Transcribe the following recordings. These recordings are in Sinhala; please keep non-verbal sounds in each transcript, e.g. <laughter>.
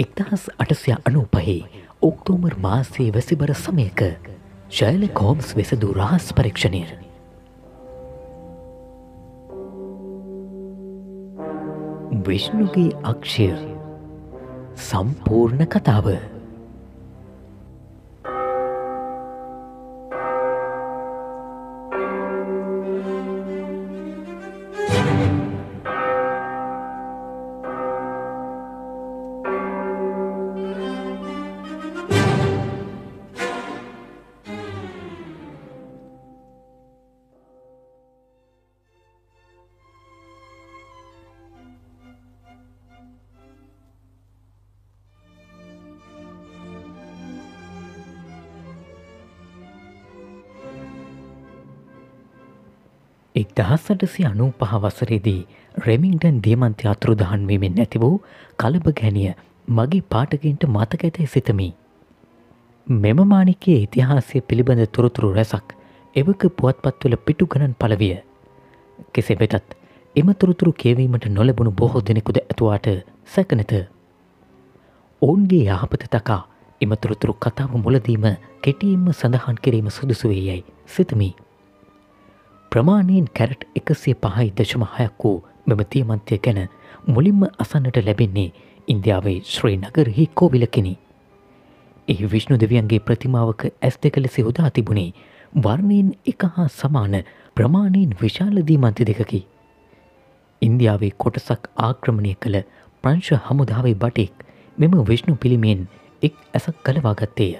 එක්දහස් අටසය අනු පහේ ඔක්තෝමර් මාසේ වැසිබර සමයක ශෛල කෝම්ස් වෙසදු රහස් පරීක්ෂණය. විශ්ණුගේ අක්ෂය සම්පූර්ණ කතාව. දහස්සටසි අනූ පහ වසරේදී රෙමින්ටන් දියමන්ත්‍ය අතුරුදහන්වීමෙන් නැති වූ කලබ ගැනිය මගේ පාටකින්ට මතක ඇතයි සිතමි. මෙම මානිකයේ ඉතිහාසය පිළිබඳ තොරතුරු රැසක් එවක පුවත්පත්වල පිටු ගණන් පලවිය. කෙසේ වෙතත් එම තොරතුරු කියවීමට නොලබුණු බොහෝ දෙනෙකුද ඇතුවාට සැකනත. ඔවුන්ගේ යහපත තකා එමතුරුතුරු කතාව මුලදීම කෙටියෙන්ම සඳහන් කිරීම සුදුසුවේ යැයි සිතමී. ප්‍රමාණයෙන් කැරට් එකසේ පහයි දශම හයක් වූ මෙම තියමන්තය ගැන මුලින්ම අසන්නට ලැබෙන්නේ ඉන්දියාවේ ශ්‍රී නගරහි කෝවිලකිනි. එහි විශ්ණු දෙවියන්ගේ ප්‍රතිමාවක ඇස් දෙක ලෙස යොදා තිබුණේ වර්ණයෙන් එක හා සමාන ප්‍රමාණයෙන් විශාලදී මන්ති දෙකකි. ඉන්දියාවේ කොටසක් ආක්‍රමණය කළ ප්‍රංශ හමුදාවේ බටෙක් මෙම විශ්ණු පිළිමෙන් එක් ඇසක් කලවාගත්තේය.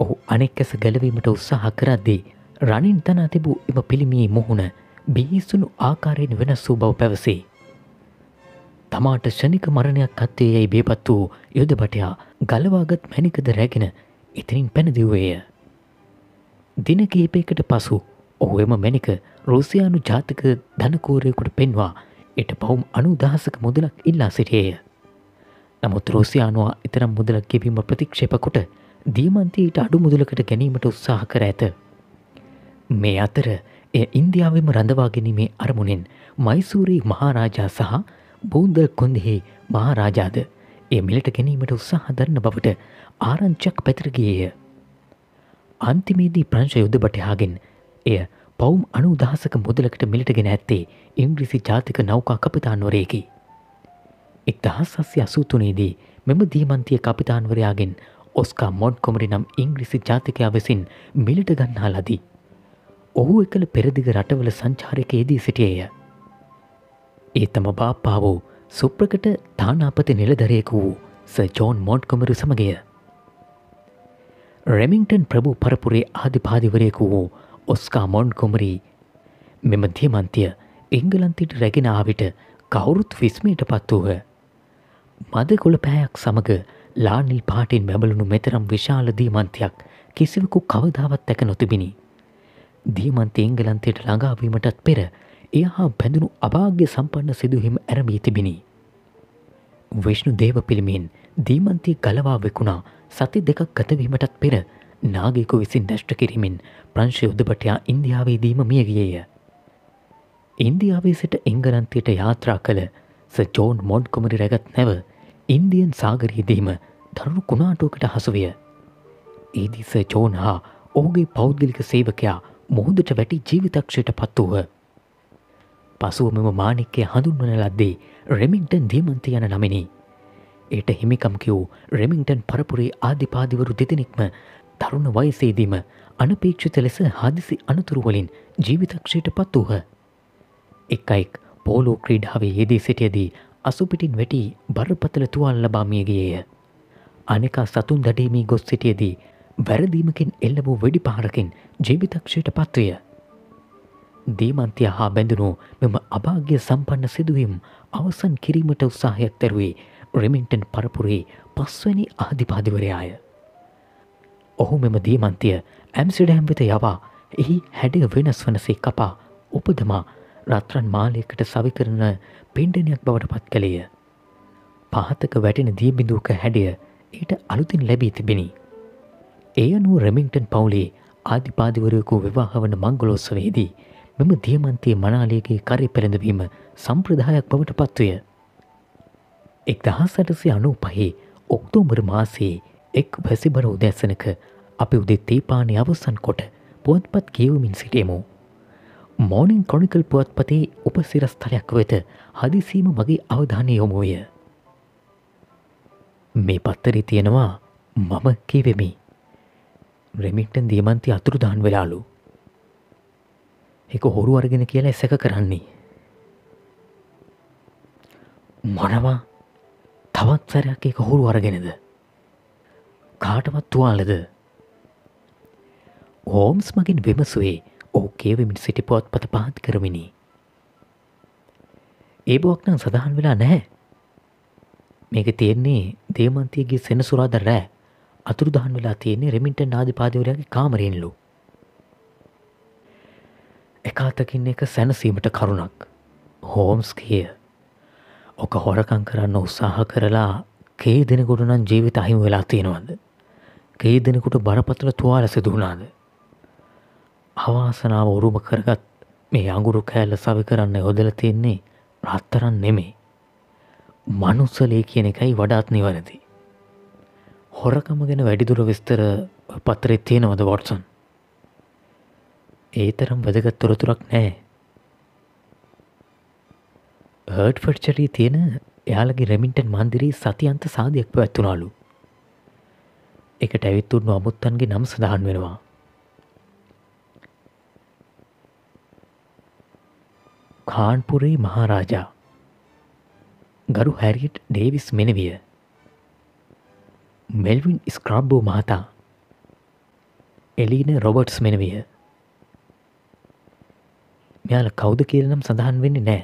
ඔහු අනෙක් ඇස ගැලවීමට උත්සාහ කරද්දී රනින් තනා තිබූ එම පිළිමියේ මුහුණ බිහිස්සුණු ආකාරයෙන් වෙනස් වූ බව පැවසේ. තමාට ෂනික මරණයක් අත්තේ යැයි බේපත් වූ යුදබටයා ගලවාගත් මැනිකද රැගෙන ඉතිනින් පැනදිව්වේය. දින කීපයකට පසු ඔහු එම මැනික රෝසියානු ජාතක ධනකෝරයකුට පෙන්වා එට පවුම් අනු දහසක මුදලක් ඉල්ලා සිටියේය. නමුත් රෝසියානවා ඉතරම් මුදලක් ගෙවීම ප්‍රතික්ෂේප කොට දීමන්තීට අඩු මුදලකට ගැනීමට උත්සාහ කර ඇත. මේ අතර එය ඉන්දියාවම රඳවා ගැනීමේ අරමුණෙන් මයිසූරී මහාරාජා සහ බූන්දල් කොන්දෙහි මහාරාජාද එය මිලට ගැනීමට උත්සාහ දරන්න බවට ආරංචක් පැතරගියය. අන්තිමේදී ප්‍රංශ යුද්ධ බටයාගෙන් එය පවුම් අනු දහසක මුදලකට මිලිටගෙන ඇත්තේ ඉංග්‍රිසි ජාතික නෞකා කපිතාන්වරයකි. එක් දහස් සස්ය අසූතුනේදී මෙම දීමන්තිය කපිතාන්වරයාගෙන් ඔස්කා මොඩ් කොමරි නම් ඉංග්‍රිසි ජාතිකයා වෙසින් මිලිට ගන්නා ලදී. ඔහු එකළ පෙරදිග රටවල සංචාරකයේදී සිටියේය. ඒ තම බාප්පා වූ සුප්‍රකට තානාපති නිලදරයෙකු වූ ස ජෝන් මෝඩ්කොමරු සමගය. රෙමිංටන් ප්‍රභූ පරපුරේ ආධිපාදිවරයෙකු වූ ඔස්කා මොන්් කොමරී මෙම දියමන්තිය එංගලන්තිට රැගෙනාවිට කවුරුත් විස්මයට පත් වූහ. මද කොළ පෑයක් සමඟ ලානිල් පාටින් බැබලුණු මෙතරම් විශාල දීමන්තයක් කිසිවකු කවදාවත් ඇක නොතිබිණි. දීමන්ත එංගලන්තයට ළඟාවීමටත් පෙර එය හා බැඳුණු අභාග්‍ය සම්පන්න සිදුහිම ඇරමී තිබිණි. විශ්ණු දේව පිළිමින් දීමන්තී ගලවා වෙකුණා සති දෙකක් ගතවීමටත් පෙර නාගේකු විසින් දැෂ්ට කිරීමෙන් ප්‍රංශ යුද්ධපටයා ඉන්දියාවේදීම මියගියය. ඉන්දියාවේ සිට එංගලන්තයට යාත්‍රා කළ ස ජෝන් මොඩ් කොමරි රැගත් නැව ඉන්දියන් සාගරීදීම දරුණු කුණාටුවකට හසුවිය. ඒදිස ජෝන් හා ඔහුගේ පෞද්ගලික සේවකයා මුහුදට වැටි ජීවිතක්ෂයට පත් වූහ. පසුව මෙම මානික්කය හඳුන්වන ලද්දේ රෙමින්ටන් දීමන්ති යන නමිනි. ඒට හිමිකම් කිව් රෙමින්ටන් පරපුරේ ආධිපාදිවරු දෙදෙනෙක්ම තරුණ වයසේදීම අනපේක්ෂිත ලෙස හදිසි අනතුරුවලින් ජීවිතක්ෂයට පත් වූහ. එක් අයික් පෝලෝ ක්‍රීඩාවේ යෙදී සිටියදී අසුපිටින් වැටි බරපතල තුවල් ලබාමියගේය. අනෙකා සතුන් දඩේමී ගොස් සිටියදී වැරදීමකින් එල්ල වූ වෙඩි පහරකින් ජීවිතක්ෂයට පත්වය. දීමන්තිය හා බැඳුණු මෙම අභාග්‍ය සම්පන්න සිදුවීම් අවසන් කිරීමට උත්සාහයක් තැරුවේ රෙමින්ටන් පරපුරේ පස්වනි ආධිපාදිවරයාය. ඔහු මෙම දීමන්තිය ඇම්සිඩෑම් වෙත යවා එහි හැඩය වෙනස් වනසේ කපා උපදමා රත්රන් මාලයකට සවිකරන පෙන්ඩනයක් බවට පත් කළේය. පහතක වැටෙන දීබිඳූක හැඩිය ඊට අලුතින් ලැබී තිබෙනි. ඒ අනුව රෙමින්ටන් පවුලේ ආධිපාදිවරයකු විවාහවන මංගලෝත්සවේදී මෙම දියමන්තයේ මනාලයගේ කරි පෙළඳවීම සම්ප්‍රදායක් බවට පත්වය. එක් දහසටසි අනු පහේ ඔක්තෝබර් මාසයේ එක් වැසිබර උදැසනක අපි උදෙ තේපානය අවසන් කොට පුවත්පත් කියවමින් සිටේමු. මෝනිින් කොනිකල් පුවත්පතේ උපසිරස්ථලයක් වෙත හදිසීම මගේ අවධානය යොමුය. මේ පත්තරි තියෙනවා මම කීවෙමි. රෙමිට්ටන් දීමන්ති අතුරුදාන් වෙලාලු. එක හොරු අරගෙන කියලා එසක කරන්නේ. මොනවා තවත් සැරයක් එක හුරු අරගෙනද. කාටවත් තුවාලද හෝම්ස් මගින් විමසුවේ ඕ කියවමින් සිටි පොත් පත පාත් කරමිනි. ඒ බෝක්නම් සඳහන් වෙලා නැහැ. මේක තියෙන්නේ දේමන්තියගේ සෙනසුරාද රෑ අතුරු දහන් වෙලා තියෙන්නේ රෙමින්ට නාධපාදවරයාගේ කාමරයෙන්ලු. එකාතකින් එක සැනසීමට කරුණක් හෝම්ස් කිය ඕක හොරකං කරන්න උත්සාහ කරලා කේ දෙනෙකුට නම් ජීවිත අහිම වෙලා තියෙනවද. කේ දෙනෙකුට බරපතල තුවාල සිදුුණාද. අවාසනාව උරුම කරගත් මේ අඟුරු කෑල්ල සවි කරන්න යොදල තියෙන්නේ රත්තරන් නෙමේ. මනුස්සලේ කියන එකයි වඩාත් නිවැරදි. හොරකම ගැන වැඩිදුර විස්තර පත්තරෙත් තියෙනවද වොටසන්. ඒ තරම් වැදගත් තොරතුරක් නෑ. හර්ඩ් ෆඩ්චරී තියෙන එයාලගේ රෙමින්ටන් මන්දිරී සතියන්ත සාධයක් පැත්තුනාලු. එකට ඇවිත්තුන්න අමුත්තන්ගේ නම් සඳහන් වෙනවා. කාන්පුරේ මහාරාජා ගරු හැරිට් ඩේවිස් මෙනවිය මෙල්වින් ස්ක්‍රබ්බෝ මහතා එලීන රොබට්ස් මෙනවිය. මෙයාල කෞුද කියලනම් සඳහන් වෙන්නේ නෑ.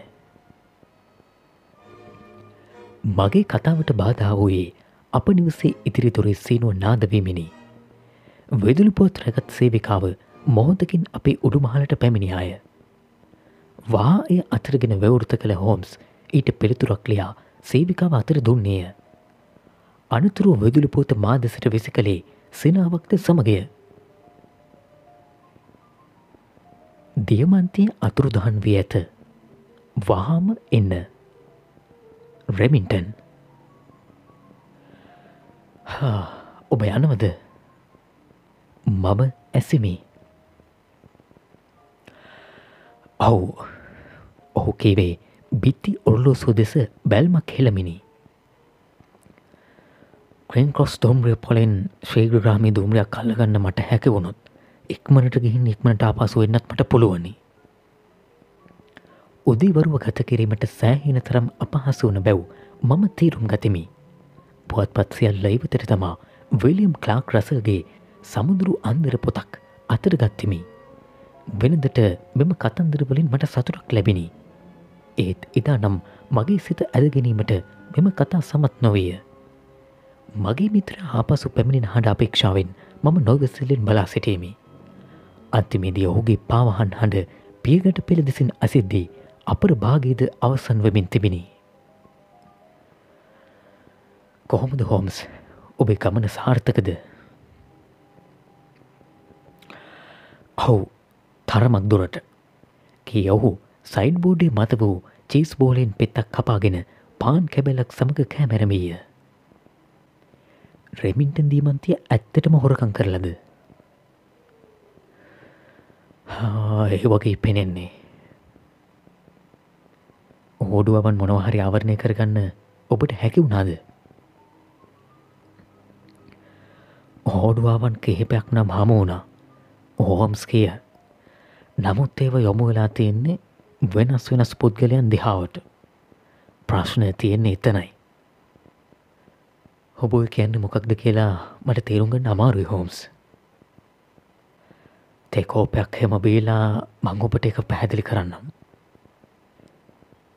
මගේ කතාවට බාධා වූයේ අප නිවසේ ඉදිරිතුරේ සීනුව නාදවීමිනි වෙදුලු පොත් රැගත් සේවිකාව මොහොතකින් අපේ උඩුමහලට පැමිණියාය වා එය අතරගෙන වැවෘත කළ හෝම්ස් ඊට පිළිතුරක් ලියා සේවිකාව අතර දුන්නේය. අනතුරු වෙදුලි පෝත මාදෙසට වෙසි කළේ සෙනාවක්ද සමගය. දියමන්තිය අතුරුදහන් වී ඇත. වහාම එන්න. රෙමින්ටන් ඔබ යනවද මම ඇසිමි ඔවු ඔහු කේවේ බිත්ති ඔරලෝසු දෙස බැල්මක් හෙළමිනි. ක්‍රේන්කොස් තෝම්්‍රිය පොලෙන් ශ්‍රේග්‍රාමි දුම්රයක් කල්ලගන්න මට හැක වුණොත් එක්මනට ගිහින් ඉක්මට ආපසු වෙන්නත් මට පුළුවනි. උදීවරුව ගත කිරීමට සෑහින තරම් අපහසු වන බැව් මම තීරුම් ගතිමි. පුවත්පත්සියල් ලයිවතර තමා විලියම් ක්ලාක් රසල්ගේ සමුදුරු අන්දර පොතක් අතර ගත්තිමි. වෙනදට මෙම කතන්දරවලින් මට සතුරක් ලැබිණි. ඒත් එදා නම් මගේ සිත ඇදගැනීමට මෙම කතා සමත් නොවේය. මගේ මිත්‍ර ආපසු පැමිණෙන හඬ අපේක්ෂාවෙන් මම නොගසලෙන් බලා සිටීමි. අන්තිමේදී ඔහුගේ පාවහන් හඬ පියගට පෙළ දෙසින් අසිද්දී අපර භාගීද අවසන් වෙමින් තිබිණි. කොහොමද හෝම්ස් ඔබේ ගමන සාර්ථකද ඔවු තරමක් දුරට කී ඔහු සයිඩ් බෝඩේ මත වූ චීස් බෝලෙන් පෙත්තක් කපාගෙන පාන් කැබැලක් සමඟ කෑමැරමීය. රෙමින්ටන් දීමන්තිය ඇත්තටම හොරකං කරලද. ඒ වගේ පෙනෙන්නේ. ඕඩුවන් මොනවහරි ආවරණය කරගන්න ඔබට හැකි වුණාද. හෝඩුවාවන් කිහිපයක් නම් හමු වුණා ඕහම්ස් කිය නමුත් ඒව යොමු වෙලා තියෙන්නේ වෙනස් වෙනස් පුද්ගලයන් දිහාවට ප්‍රශ්නය තියෙන්නේ එතනයි. ඔබ කියන්න මොකක්ද කියලා මට තේරුම්ගන්න අමාරුයි හෝම්ස්. තෙකෝපයක් හෙම බීලා මංඔපට එක පැහැදිලි කරන්නම්.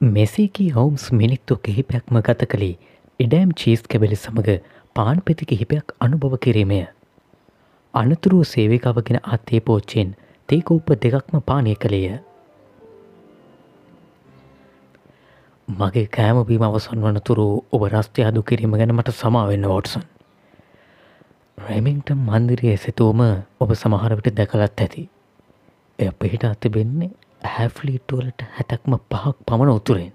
මෙසේකී හෝම්ස් මිනිත්තු කිහිපයක්ම ගත කළේ ඉඩෑම් චීස් කැබෙලි සමඟ පාන් පෙති කිහිපයක් අනුභව කිරීමය. අනතුරුව සේවිකාවගෙන අත්තේ පෝච්චෙන් තේකෝප්ප දෙකක්ම පානය කළේය. මගේ කෑමබීම අවසන් වනතුරු ඔබ රස්්ටය අදු කිරීම ගැන මට සමාවෙන්න වෝටසන්. රැමින්ට මන්දිරයේ සිතුවම ඔබ සමහරවිට දැකලත් ඇති. එය පිහිට අතිබෙන්නේ හැෆ්ලීටුවලට හැතැක්ම පහක් පමණ උතුරෙන්.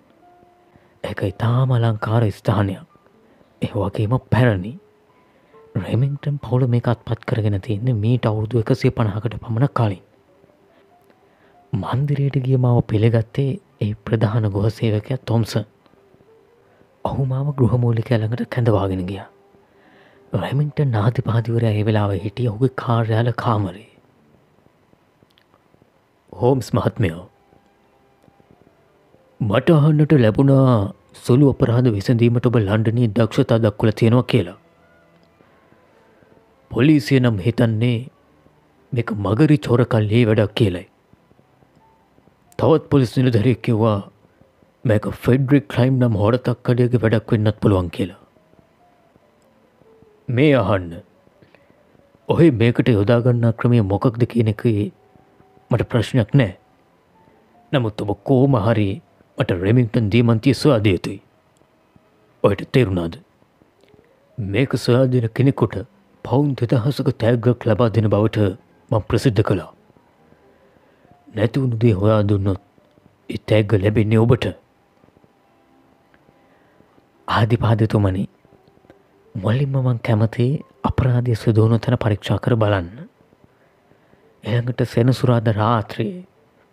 එක ඉතාම අලංකාර ස්ථානයක් ඒ වගේම පැරණි රෙමින්ටම් පවුල මේකත් පත් කරගෙන තියන්නේ මීට අවුරුදු එකසේ පණහකට පමණ කලින් මන්දිරයට ගිය මාව පිළිගත්තේ ඒ ප්‍රධාන ගොහසේවකය තොම්ස ඔහු මාව ගෘහමූලික ඇළඟට කැඳවාගෙන ගිය රැමින්ට නාතිපාතිවර ඒ වෙලාව හිටිය ඔහුගේ කාර්යාල කාමරේ හෝම්ස් මහත්මයෝ මට අහන්නට ලැබුණා සුළු අපරාධ විසඳීමට ඔබ ලන්ඩනී දක්ෂතා දක්වල තියෙනවා කියලා. පොලිසිය නම් හිතන්නේ මේක මගරි චෝරකල්ලේ වැඩක් කියලයි. තවත් පොලිස් නිලධරය කිව්වා මේක ෆෙඩ්රික් ක්ලයිම් නම් හොරතක් කඩයගේ වැඩක් වෙන්නත් පුළුවන් කියලා. මේ අහන්න ඔහේ මේකට යොදාගන්න ක්‍රමය මොකක්ද කියන එක මට ප්‍රශ්නයක් නෑ. නමුත් ඔබ කෝම හරි මට රෙමින්ටන් දීමන්තිය සොයාදිය යුතුයි. ඔයට තේරුණාද. මේක සොයාදින කෙනෙකුට පවුන් දෙදහසක තෑග්‍රක් ලබා දෙන බවට මං ප්‍රසිද්ධ කළා. නැතිවුණුදේ හොයා දුන්නොත් ඉතැග්ග ලැබෙන්නේ ඔබට. ආධිපාදතුමනි මුලින්ම මං කැමති අපරාධය සිදුවුණු තැන පරීක්ෂා කර බලන්න. එළඟට සෙනසුරාද රාත්‍රයේ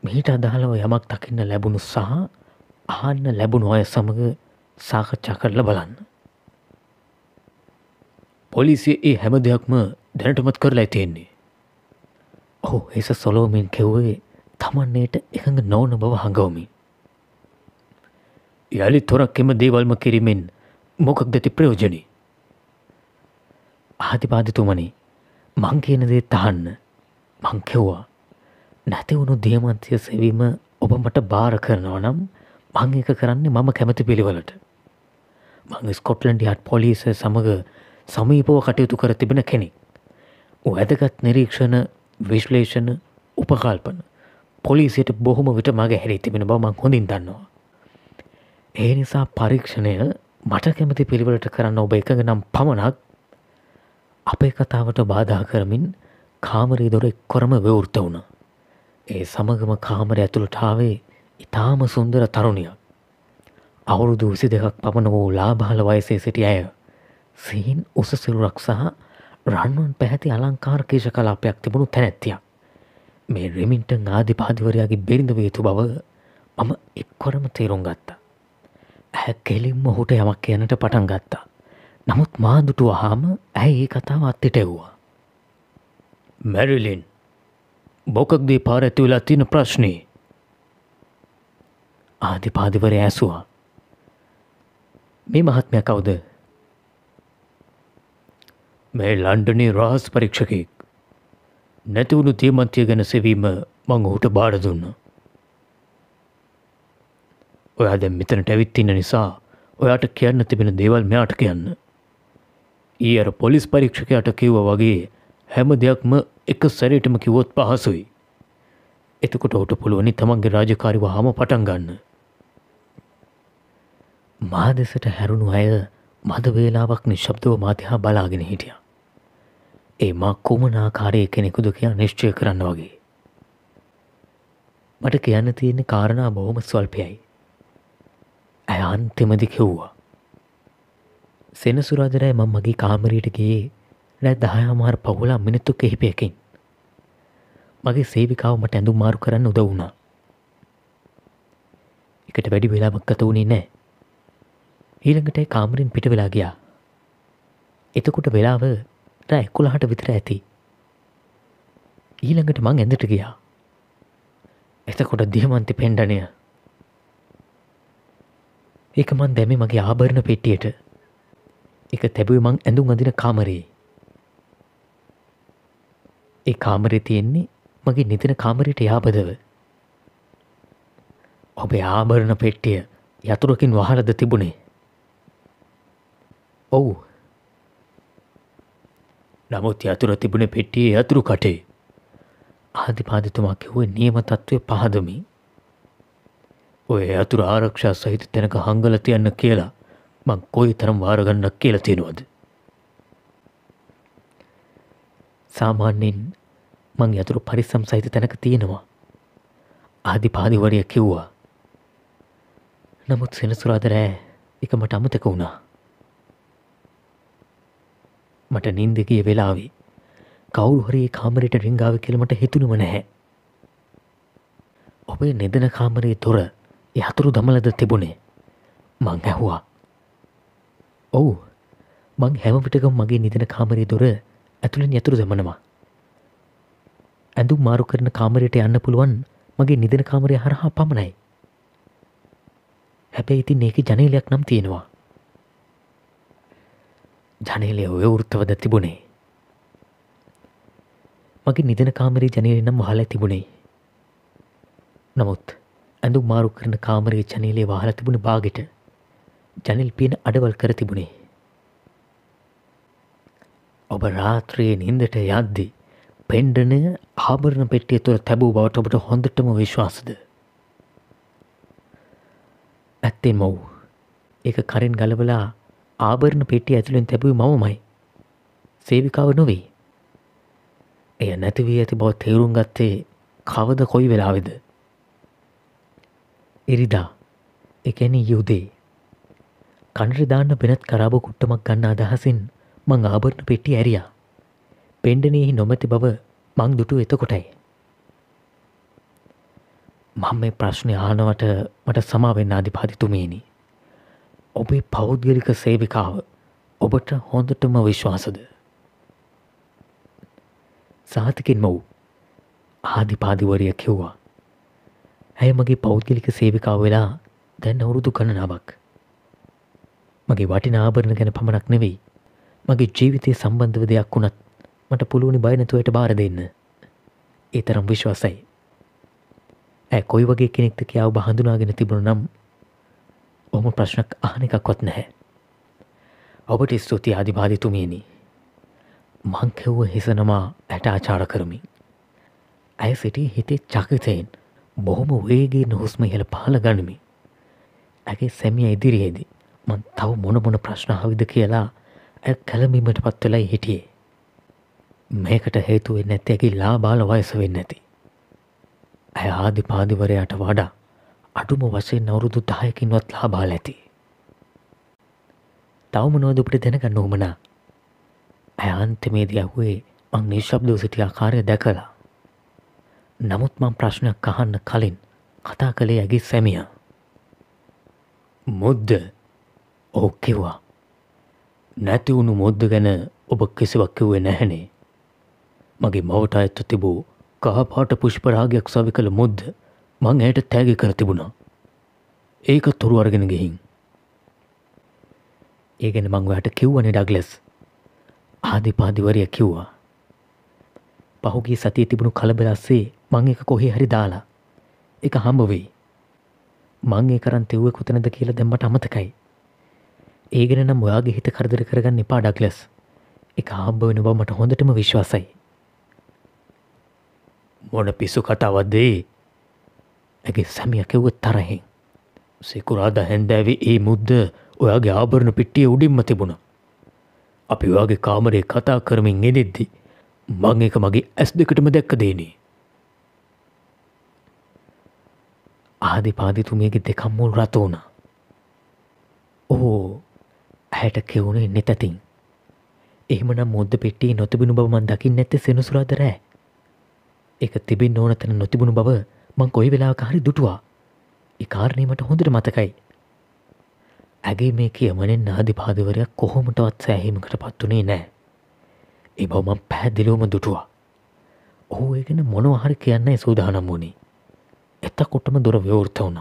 මීට අදාළව යමක් දකින්න ලැබුණු සහ අහන්න ලැබුණු අය සමඟ සාකච්ඡා කරල බලන්න. පොලිසිය ඒ හැම දෙයක්ම දැනටමත් කරලා තියෙන්නේ. ඔහු එස සොලෝමින් කෙව්වේ තමන්නේට එකඟ නොවන බව හඟවමින්. යළි තොරක් එම දේවල්ම කිරීමෙන් මොකක් දැති ප්‍රයෝජනී. ආතිපාදිතුමනි මං කියනදේ තහන්න මංකෙව්වා නැතිවුණු දියමන්තිය සෙවීම ඔබ මට භාර කරනවා නම් මං එක කරන්නේ මම කැමති පිළිවලට මං ස්කොට්ලන්ඩ හත් පොලිස සමඟ සමීපව කටයුතු කර තිබෙන කෙනෙක් වැදගත් නිරීක්ෂණ විශ්ලේෂණ උපකල්පන පොලිසියට බොහොම විට මගේ හැරි තිබෙන බව මං හොඳින් දන්නවා ඒ නිසා පරීක්ෂණය මට කැමති පිළිවලට කරන්න ඔබ එකග නම් පමණක් අපේ කතාවට බාධා කරමින් කාමරී දොර එක්කොරම වවෘත වුණ ඒ සමගම කාමර ඇතුළටාවේ ඉතාම සුන්දර තරුණියක්. අවුරුදු විසි දෙකක් පමණ වූ ලාබාල වයසේ සිටි ඇය සීන් උසසිරුරක් සහ රන්වන් පැහැති අලංකාර කේෂ කලාපයක් තිබුණු තැනැත්තියක්. මේ රෙමින්ටන් ආධිපාතිවරයාගේ බිරිඳ වේතු බව මම එක්කොරම තේරුම් ගත්තා. ඇහැ කෙලින්ම හුට යමක් කියනට පටන් ගත්තා. නමුත් මාදුටුව හාම ඇයි ඒ කතාව අත්තිට එව්වා. මැරිලින් බොකක්දේ පාර ඇතිවෙලා තියෙන ප්‍රශ්නී ආධිපාදිවරය ඇසුවා. මේ මහත්මය කවුද මේ ලන්ඩනේ රහස් පරීක්ෂකෙක් නැතිවුණු තියමන්තිය ගැන සෙවීම මං ඔහුට බාඩ දුන්න. ඔයා දැම් මෙතනට ඇවිත්තින්න නිසා ඔයාට කියන්න තිබෙන දේවල් මෙයාට කියන්න. ඒ අර පොලිස් පරීක්ෂකයට කිව්ව වගේ හැම දෙයක්ම එක සැරේටම කිවොත් පහසුයි. එතකොට ඔට පුළුවනි තමන්ගේ රාජකාරි වහම පටන් ගන්න. මා දෙසට හැරුණු අය මද වේලාවක් නිශ්ශබ්දව මාතිහා බලාගෙන හිටිය. ඒ මා කුමනාකාරය කෙනෙකුද කියා නිශ්චය කරන්න වගේ. මට කියන්න තියෙන්නේ කාරණා බොහොම ස්වල්පයයි. ඇය අන්තිමදි කිව්වා. සෙනසුරාදරයි මං මගේ කාමරීට ගියේ රැ දහයාමාර පහුලා මිනිත්තු කෙහිපයකින්. මගේ සේවිකාව මට ඇඳුම් මාරු කරන්න උද වුණා. එකට වැඩි වෙලාවක් ගත වුණේ නෑ. ඊළඟට කාමරින් පිට වෙලා ගියා. එතකොට වෙලාව රෑ එකුළහට විතර ඇති. ඊළඟට මං ඇඳට ගියා. එතකොට දියමන්ති පෙන්ඩනය ඒක මන් දැම මගේ ආභරණ පෙට්ටියට. එක තැබුව මං ඇඳුම් අඳින කාමරේ. ඒ කාමරේ තියෙන්නේ මගේ නිතින කාමරයට යාබදව. ඔබේ ආභරණ පෙට්ටිය යතුරකින් වහලද තිබුණේ? ඔවු. නමුත් යතුර තිබුණ පෙට්ටියේ යතුරු කටේ. ආධිපාදිතුමා කිව්වේ නියම තත්ත්වය පහදමි. ඔය යතුර ආරක්ෂා සහිත තැනක හංගල තියන්න කියලා මං කොයි තරම් වාරගන්නක් කියලා තියෙනවද? සාමාන්‍යෙන් මං යතුරු පරිස්සම් සහිත තැනක තියෙනවා. ආධිපාදිවරය කිව්වා. නමුත් සෙනසුරාදරෑ එක මට අමතක වුණා. මට නින්ද ගිය වෙලාවේ කවුරු හරි කාමරයට රිංගාව කියලමට හිතුනුම නැහැ. ඔබේ නෙදන කාමරයේ තොර යහතුරු දමලද තිබුණේ මං ඇහුවා. ඔවු මං හැමපිටකම් මගේ නිදන කාමරේ දොර ඇතුළෙන් යතුරු දමනවා. ඇඳු මාරු කරන කාමරයට යන්න පුළුවන් මගේ නිදන කාමරය හරහා පමණයි. හැබැයි ඉතින් ඒක ජනේලයක් නම් තියෙනවා. ජනේලය ඔය වෘත්තවද තිබුණේ. මගේ නිදන කාමරේ ජනේලෙ නම් වහල තිබුණේ. නමුත් ඇඳු මාරු කරන කාමරයේ ජනේලේ වහල තිබුණ බාගෙට ජනල් පියන අඩවල් කර තිබුණේ. ඔබ රාත්‍රයේ නින්දට යද්දි පෙන්ඩනය ආභරණ පෙට්ටිය තුළ තැබූ බවට ඔබට හොඳටම විශ්වාසද. ඇත්තේ මොව් ඒක කරින් ගලවලා ආභරණ පෙට්ටිය ඇතුළෙන් තැබූ මමමයි සේවිකාව නොවෙයි. එය නැතිවී ඇති බව තේරුම් ගත්තේ කවද කොයි වෙලාවෙද. ඉරිදා එකැන යුදේ කණරදාන්න පෙනත් කරාබ කුට්ටමක් ගන්න අදහසින් මං ආභරණ පෙට්ටි ඇරියා පෙන්ඩනයෙහි නොමැති බව මං දුටු එතකොටයි. මං මේ ප්‍රශ්නය ආනවට මට සමාවෙන්න අධිපාතිතුමේනි. ඔබේ පෞද්ගලික සේවිකාව ඔබට හොඳටම විශ්වාසද. සාතිකින් මොව් ආධිපාදිවරිය කිව්වා. ඇය මගේ පෞද්ගලික සේවිකාව වෙලා දැන් අවුරුදු ගණනාවක්. මගේ වටින ආභරණ ගැන පමණක් නෙවෙයි මගේ ජීවිතය සම්බන්ධව දෙයක් වුණත් මට පුළුවනි බයනතුවට බාර දෙන්න. ඒ තරම් විශ්වාසයි. ඇ කොයි වගේ කෙනෙක්ට කියාව බහඳුනාගෙන තිබුණු නම් ඔහම ප්‍රශ්නක් අහන එකක්වත් නැහැ. ඔබට ස්තුති අධිබාධිතුමියනි. මංකෙව්ව හිසනමා ඇට ආචාර කරමින්. ඇය සිටි හිතේ චකිතයෙන් බොහොම වේගේ නොහුස්ම ඉහළ පහල ගනිමි. ඇගේ සැමිය ඉදිරියේදී මන් තව මොන මොන ප්‍රශ්නාවිද කියලා ඇ කැලමීමට පත්වෙලයි හිටියේ. මේකට හේතුවෙන් නැත්තැකි ලා බාල වයස වෙන්න ඇති. ඇය ආදි පාදිවරයට වඩා අඩුම වශයෙන් අවුරුදු දායකින්වත් ලාබාල ඇති. තවම නොවදපට දැනගන්න ඕමනා ඇය අන්තිමේදී ඇහුවේ මං නිශ්ශබ්දෝ සිටි ආකාරය දැකලා. නමුත් මං ප්‍රශ්නයක් අහන්න කලින් කතා කළේ ඇගේ සැමිය. මුද්ද ඕකිවා. නැතිවුණු මුද්ද ගැන ඔබ කිසිවක් කිව්වේ නැහැනේ. මගේ මවට ඇත්ත තිබූ කහපාට පුෂ්පරාගයක් සවි කළ මුද්ද මං ඇයට තෑගි කර තිබුණා. ඒක තුරු අරගෙන ගෙහින්. ඒගෙන මංවයට කිව්වනේ ඩගලෙස් ආදිපාදිවරය කිව්වා. පහුගේ සතිය තිබුණු කලබලස්සේ මං එක කොහේ හරි දාලා එක හම්බ වෙයි. මං ඒ කරන් තෙව්ව කොතනද කියලා දෙම්මට අමතකයි. ඒගෙන නම් ඔයාගේ හිත කරදර කරගන්න එපා ඩක්ලස් එක හම්බ වෙන බව මට හොඳටම විශ්වාසයි. මොන පිස්සු කතාවත්දේ ඇගේ සැමිය කෙව්ව තරහෙන් සිකුරාද හැන්දෑවේ ඒ මුද්ද ඔයාගේ ආභරණ පිට්ටිය උඩින්ම තිබුණ. අපි ඔයාගේ කාමරේ කතා කරමින් එනෙද්දි මං එක මගේ ඇස් දෙකටම දැක්ක දේනේ. ආදි පාදිතුමියගේ දෙකම්මුල් රත වුණ. ඕ ඇයට කෙවුණේ නෙතතින්. එහෙමනම් මුද්ද පෙට්ටිය නොතිබුණු බව මන් දකින්න ඇත්ත සෙනසුරාද රෑ. එක තිබෙන් ඕන තැන නොතිබුණු බව මං කොයි වෙලාවක හරි දුටුවා. ඒ කාරණීමට හොඳට මතකයි. ඇගේ මේ කියමනෙන් නාධිපාදවරයක් කොහොමටවත් සෑහීමකට පත්වනේ නෑ. ඒ බව මං පැහැදිලුවම දුටුවා. ඔහු ඒගෙන මොනවහරි කියන්නයි සූදානම් වුණේ. එතකොටම දොර ව්‍යවෘත වුණ.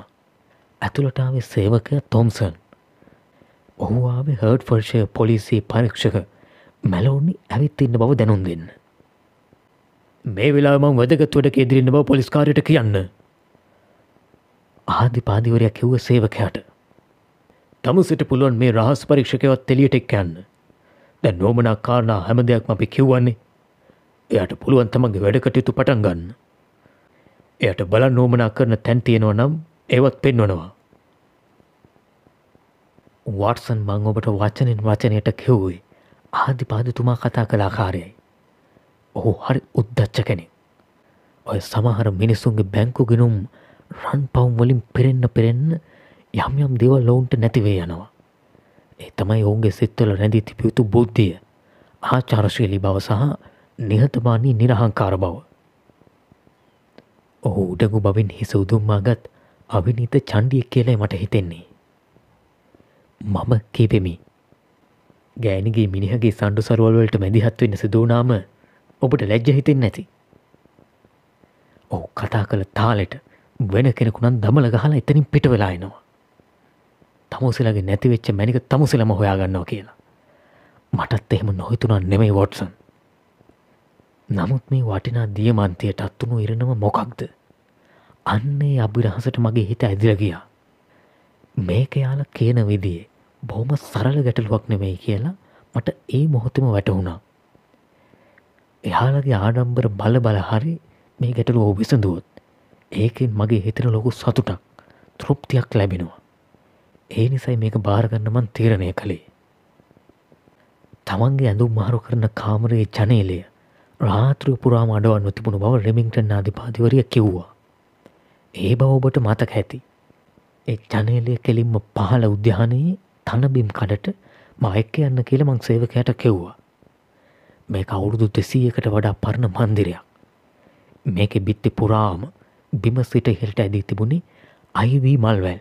ඇතුළටාවේ සේවකය තොම්සන්. ඔහු ආවේ හර්ඩ් ෆර්ෂය පොලිසිය පරීක්ෂක මැලෝනි ඇවිත් ඉන්න බව දැනුම් දෙන්න. මේ වෙලා මං වැදගත්වට ඉදිරින්න බව පොලිස්කාරයට කියන්න. ආදි පාදිවරයක් කිව්ව සේවකයාට. තම සිට පුළුවන් මේ රහස් පරීක්ෂකවත් තෙලියට එක්කයන්න. දැ නෝමනා කාරණා හැම දෙයක්ම අපි කිව්වන්නේ. එයට පුළුවන් තමන්ගේ වැඩකටයුතු පටන් ගන්න. එයට බල නෝමනා කරන තැන් තියෙනවා නම් ඒවත් පෙන්වනවා. වටසන් මං ඔබට වචනෙන් වචනයට කිව්වේ ආදි පාදතුමා කතා කලාකාරයයි. ඔහු හරි උද්දච්ච කෙනෙ. ඔය සමහර මිනිසුන්ගේ බැංකු ගෙනුම් රන් පවුම් වලින් පෙරෙන්න පෙරෙන්න යම් යම් දෙවල් ලොවුන්ට නැතිවේ යනවා. ඒ තමයි ඔවුන්ගේ සිත්වල රැඳී තිබියුතු බුද්ධිය ආචාරශීලි බව සහ නිහතමානී නිරහංකාර බව. ඔහු උඩගු බවින් හිස උදුම්මාගත් අවිනීත චන්ඩියක් කියලයි මට හිතෙන්නේ. මම කීපෙමි. ගෑනිගේ මිනිහගේ සණ්ඩු සරුවල්වලට මැදිහත්වෙන්න සිදුවනාම ඔබට ලැජ්ජ හිතෙන් නැති. ඔහු කතා කළ තාලෙට වෙන කෙනෙකුනන් දමල ගහලා එතනින් පිට වෙලා එනවා. තමුසලගේ නැතිවෙච්ච මැනික තමුසලම හොයාගන්නවා කියලා. මටත් එහෙම නොහිතුනන් නෙමෙයි වොටසන්. නමුත් මේ වටිනා දියමන්තයට අත්තුණු ඉරනම මොකක්ද. අන්නේ අභිරහසට මගේ හිත ඇදිල ගියා. මේක යාල කියන විදිේ බොහොම සරල ගැටලුවක් නෙමෙයි කියලා මට ඒ මොහොතම වැටහුණා. එයාලගේ ආඩම්බර බල බල හරි මේ ගැටලු විසඳුවොත් ඒකෙන් මගේ හිතන ලොකු සතුටක් තෘප්තියක් ලැබෙනවා. ඒ නිසයි මේක භාරගන්න මන් තීරණය කළේ. තමන්ගේ ඇඳුම් මහරු කරන කාමරයේ ජනේලය රාත්‍ර පුරාම අඩවන්න තිබුණු බව රෙමින්ටන් අධිපාතිවරිය කිව්වා. ඒ බව ඔබට මතක ඇති. ඒ ජනේලය කෙලින්ම පහළ උද්‍යානයේ තනබිම් කඩට මයක්ක යන්න කියල මං සේවකයට කෙව්වා. මේක අවුරුදු දෙසීයකට වඩා පරණ මන්දිරයක්. මේක බිත්ති පුරාම බිම සිට හිල්ට ඇදී තිබුණේ අයිවී මල්වැල්.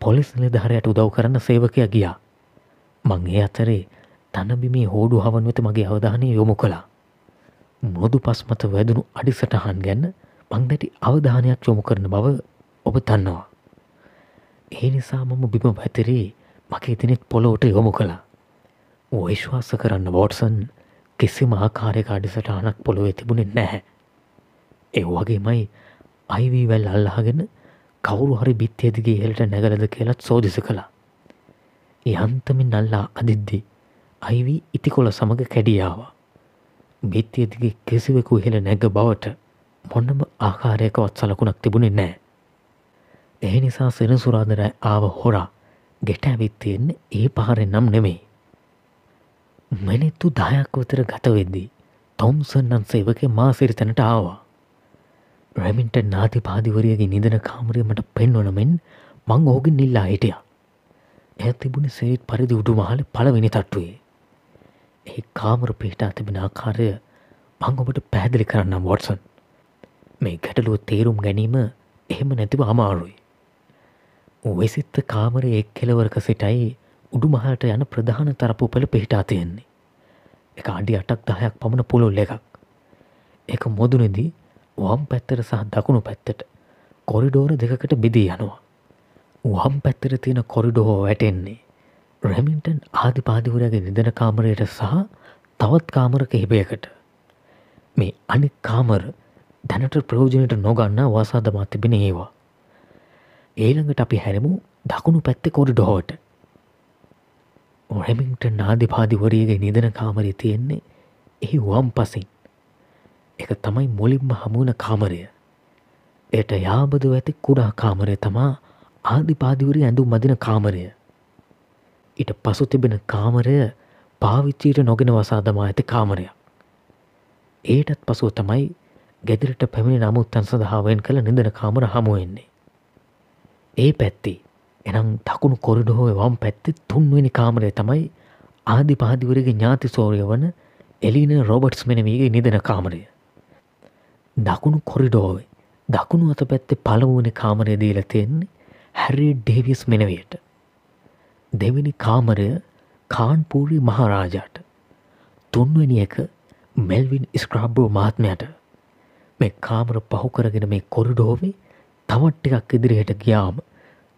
පොලිස් නිලධහරයට උදව් කරන්න සේවකය ගියා. මං ඒ අතරේ තනබිමේ හෝඩු හවන් වෙත මගේ අවධානය යොමු කළා. මුොදු පස්මත වැදුණු අඩිසටහන් ගැන්න මං දැටි අවධානයක් යොමු කරන බව ඔබ තන්නවා. ඒ නිසා මම බිම පැතිරේ මගේ තිනෙත් පොලෝට යොමු කළා. විශ්වාස කරන්න වෝටසන් කිසි මහාකාරය අඩිසටහනක් පොළොව තිබුණෙ නැහැ. ඒ වගේමයි අයිවී වැල් අල්ලාගෙන කවුරු හරි බිත්තියදිගේ හෙලට නැගලද කියලත් සෝදිස කළා. යන්තමින් අල්ලා අදිද්දි අයිවී ඉතිකොල සමඟ කැඩියාව. බිත්තියදිගේ කිසිවෙකු හෙළ නැග බවට මොන්නම ආකාරයකවත් සලකුණක් තිබුණේ නෑ. එහි නිසා සෙනසුරාදර ආව හොරා ගෙට ඇවිත්තියෙන්නේ ඒ පහරෙන් නම් නෙමෙයි. මැනිත්තු දායක් වතර ගතවෙද්දී තොම්සන්නන් සේවක මා සිරිතනට ආවා. රැමින්ට නාති පාදිවරියගේ නිදන කාමරය මට පෙන්වනමෙන් මං ඕගෙන් නිල්ලා හිටිය. ඇ තිබුණ සේත් පරිදි උඩු මහල පලවෙනි තට්ටුවේ. ඒ කාමර පිහිටා තිබෙන ආකාරය මං ඔබට පැහැදිලි කරන්නම් වොටසන්. මේ ගැටලුව තේරුම් ගැනීම එහෙම නැතිව අමාරුයි. වෙසිත්ත කාමර එක් කෙලවරක සිටයි උඩු මහට යන ප්‍රධාන තරපු පෙළ පිහිටා තියෙන්නේ. එක අඩි අටක් දහයක් පමණ පුළුල් එකක්. එක මොදුනෙදී වම් පැත්තර සහ දකුණු පැත්තට කොරිඩෝර දෙකකට බිදී යනවා. වම් පැත්තර තියෙන කොරිඩෝහෝ වැටෙන්නේ. රැමින්ටන් ආධිපාදිවරගේ නිදන කාමරයට සහ තවත් කාමර කිහිපයකට. මේ අනික් කාමර දැනට ප්‍රෝජනයට නොගන්න වාසාදමා තිබෙන ඒවා. ඒළඟට අපි හැරමු දකුණු පැත්ත කොරිඩෝහෝට. රැමින්ට නාධිපාදිවරයගේ නිදන කාමරි තියෙන්නේ එහි වම් පසින්. එක තමයි මුලින්ම හමුවන කාමරය. එයට යාබදව ඇති කුඩා කාමරය තමා ආධිපාදිවරි ඇඳු මදින කාමරය. ඉට පසු තිබෙන කාමරය පාවිච්චීට නොගෙන වසාදමා ඇති කාමරයක්. ඒටත් පසුව තමයි ගෙදිරට පැමිණි නමුත්තන් සඳහාවෙන් කළ නිදන කාමර හමුවෙන්නේ. ඒ පැත්ති එනම් දකුණු කොරිඩහෝව වම් පැත්ති තුන්වෙනි කාමරය තමයි ආදි පාදිවරගේ ඥාති සෝරය වන එලින රොබට්ස් මෙනවීගේ නිදන කාමරය. දකුණු කොරිඩෝවේ දකුණු අත පැත්තේ පළවුවන කාමරය දීල තියෙන්නේ හැරි ඩේවිස් මෙනවයට. දෙවිනි කාමරය කාන්පූරි මහරාජාට තුන්වැනි එක මෙල්වින් ස්ක්‍රාබ්බෝ මහත්මයට මේ කාමර පහු කරගෙන මේ කොරිඩෝවේ තවට්ටිකක් ඉදිරිහට ගියාම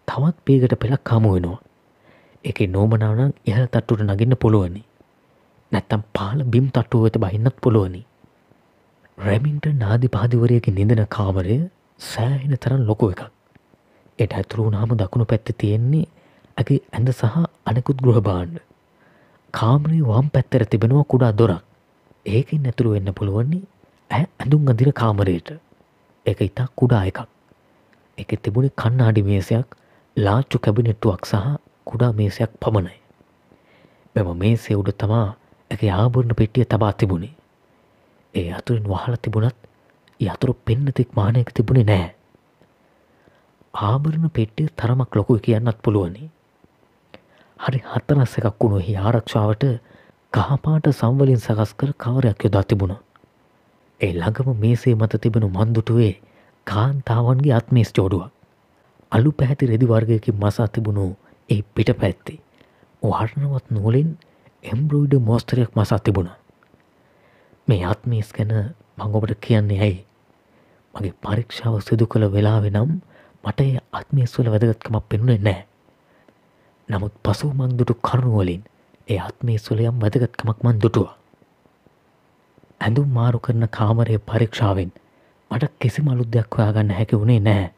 තවත් පේකට පෙළක් හමු වෙනවා. එක නෝමනානං ඉහල තට්ටුට නගන්න පුළුවනි. නැත්තම් පාල බිම් තට්ටුව වෙත බහින්නත් පුළුවනි. රැමින්ට නාධිපාදිවරයක නිදන කාමරය සෑහෙන තරන් ලොකෝ එකක්. එට ඇතුරුුණාම දකුණු පැත්ත තියෙන්නේ ඇගේ ඇඳ සහ අනෙකුත් ගෘහබාණ්ඩ. කාමරී වම් පැත්තර තිබෙනවා කුඩා දොරක් ඒකින් නැතුරු වෙන්න පුළුවන්නේ ඇ ඇඳුම් අදිර කාමරයට එක ඉතා කුඩා එකක්. එක තිබුණේ කන්නාඩි මේසයක් ලාච්චු කැබිනෙට්ටුවක් සහ කුඩා මේසයක් පමණයි. මෙම මේ සෙවුඩ තමා ඇක ආභරණ පෙට්ටිය තබා තිබුණේ ඒ අතුරින් වහල තිබුණත් යතුරු පෙන්නතික් මානයක තිබුණේ නෑ. ආභරණ පෙට්ටිය තරමක් ලොකුයි කියන්නත් පුළුවනි. හරි හත්තනස්ස එකක් වුණු එහි ආරක්ෂාවට කහපාට සම්වලින් සකස් කර කවරයක් යොදා තිබුණ. ඒ ළඟම මේසේ මත තිබෙනු මන්දුටුවේ කාන්තාවන්ගේ අත්මේස් ජෝඩුවක්. අලු පැහැති රෙදි වර්ගයකින් මසා තිබුණු ඒ පිට පැත්තේ. වර්ණවත් නූලින් එම්බරුයිඩ මෝස්තරයක් මසා තිබුණ. මේ ආත්මීස් ගැන මංගොබට කියන්නේ ඇයි. මගේ පරීක්ෂාව සිදු කළ වෙලාවෙ නම් මට ඒ අත්මේස්වල වැදගත්කමක් පෙනුනේ නෑ. නමුත් පසු මංදුටු කරුණුවලින් ඒ ආත්මේස්වලයම් වැදගත්කමක් මන් දුටුව. ඇඳුම් මාරු කරන කාමරය පරීක්ෂාවෙන් මට කිසි මලුද්දයක් හොයාගන්න හැකි වුණේ නැහැ.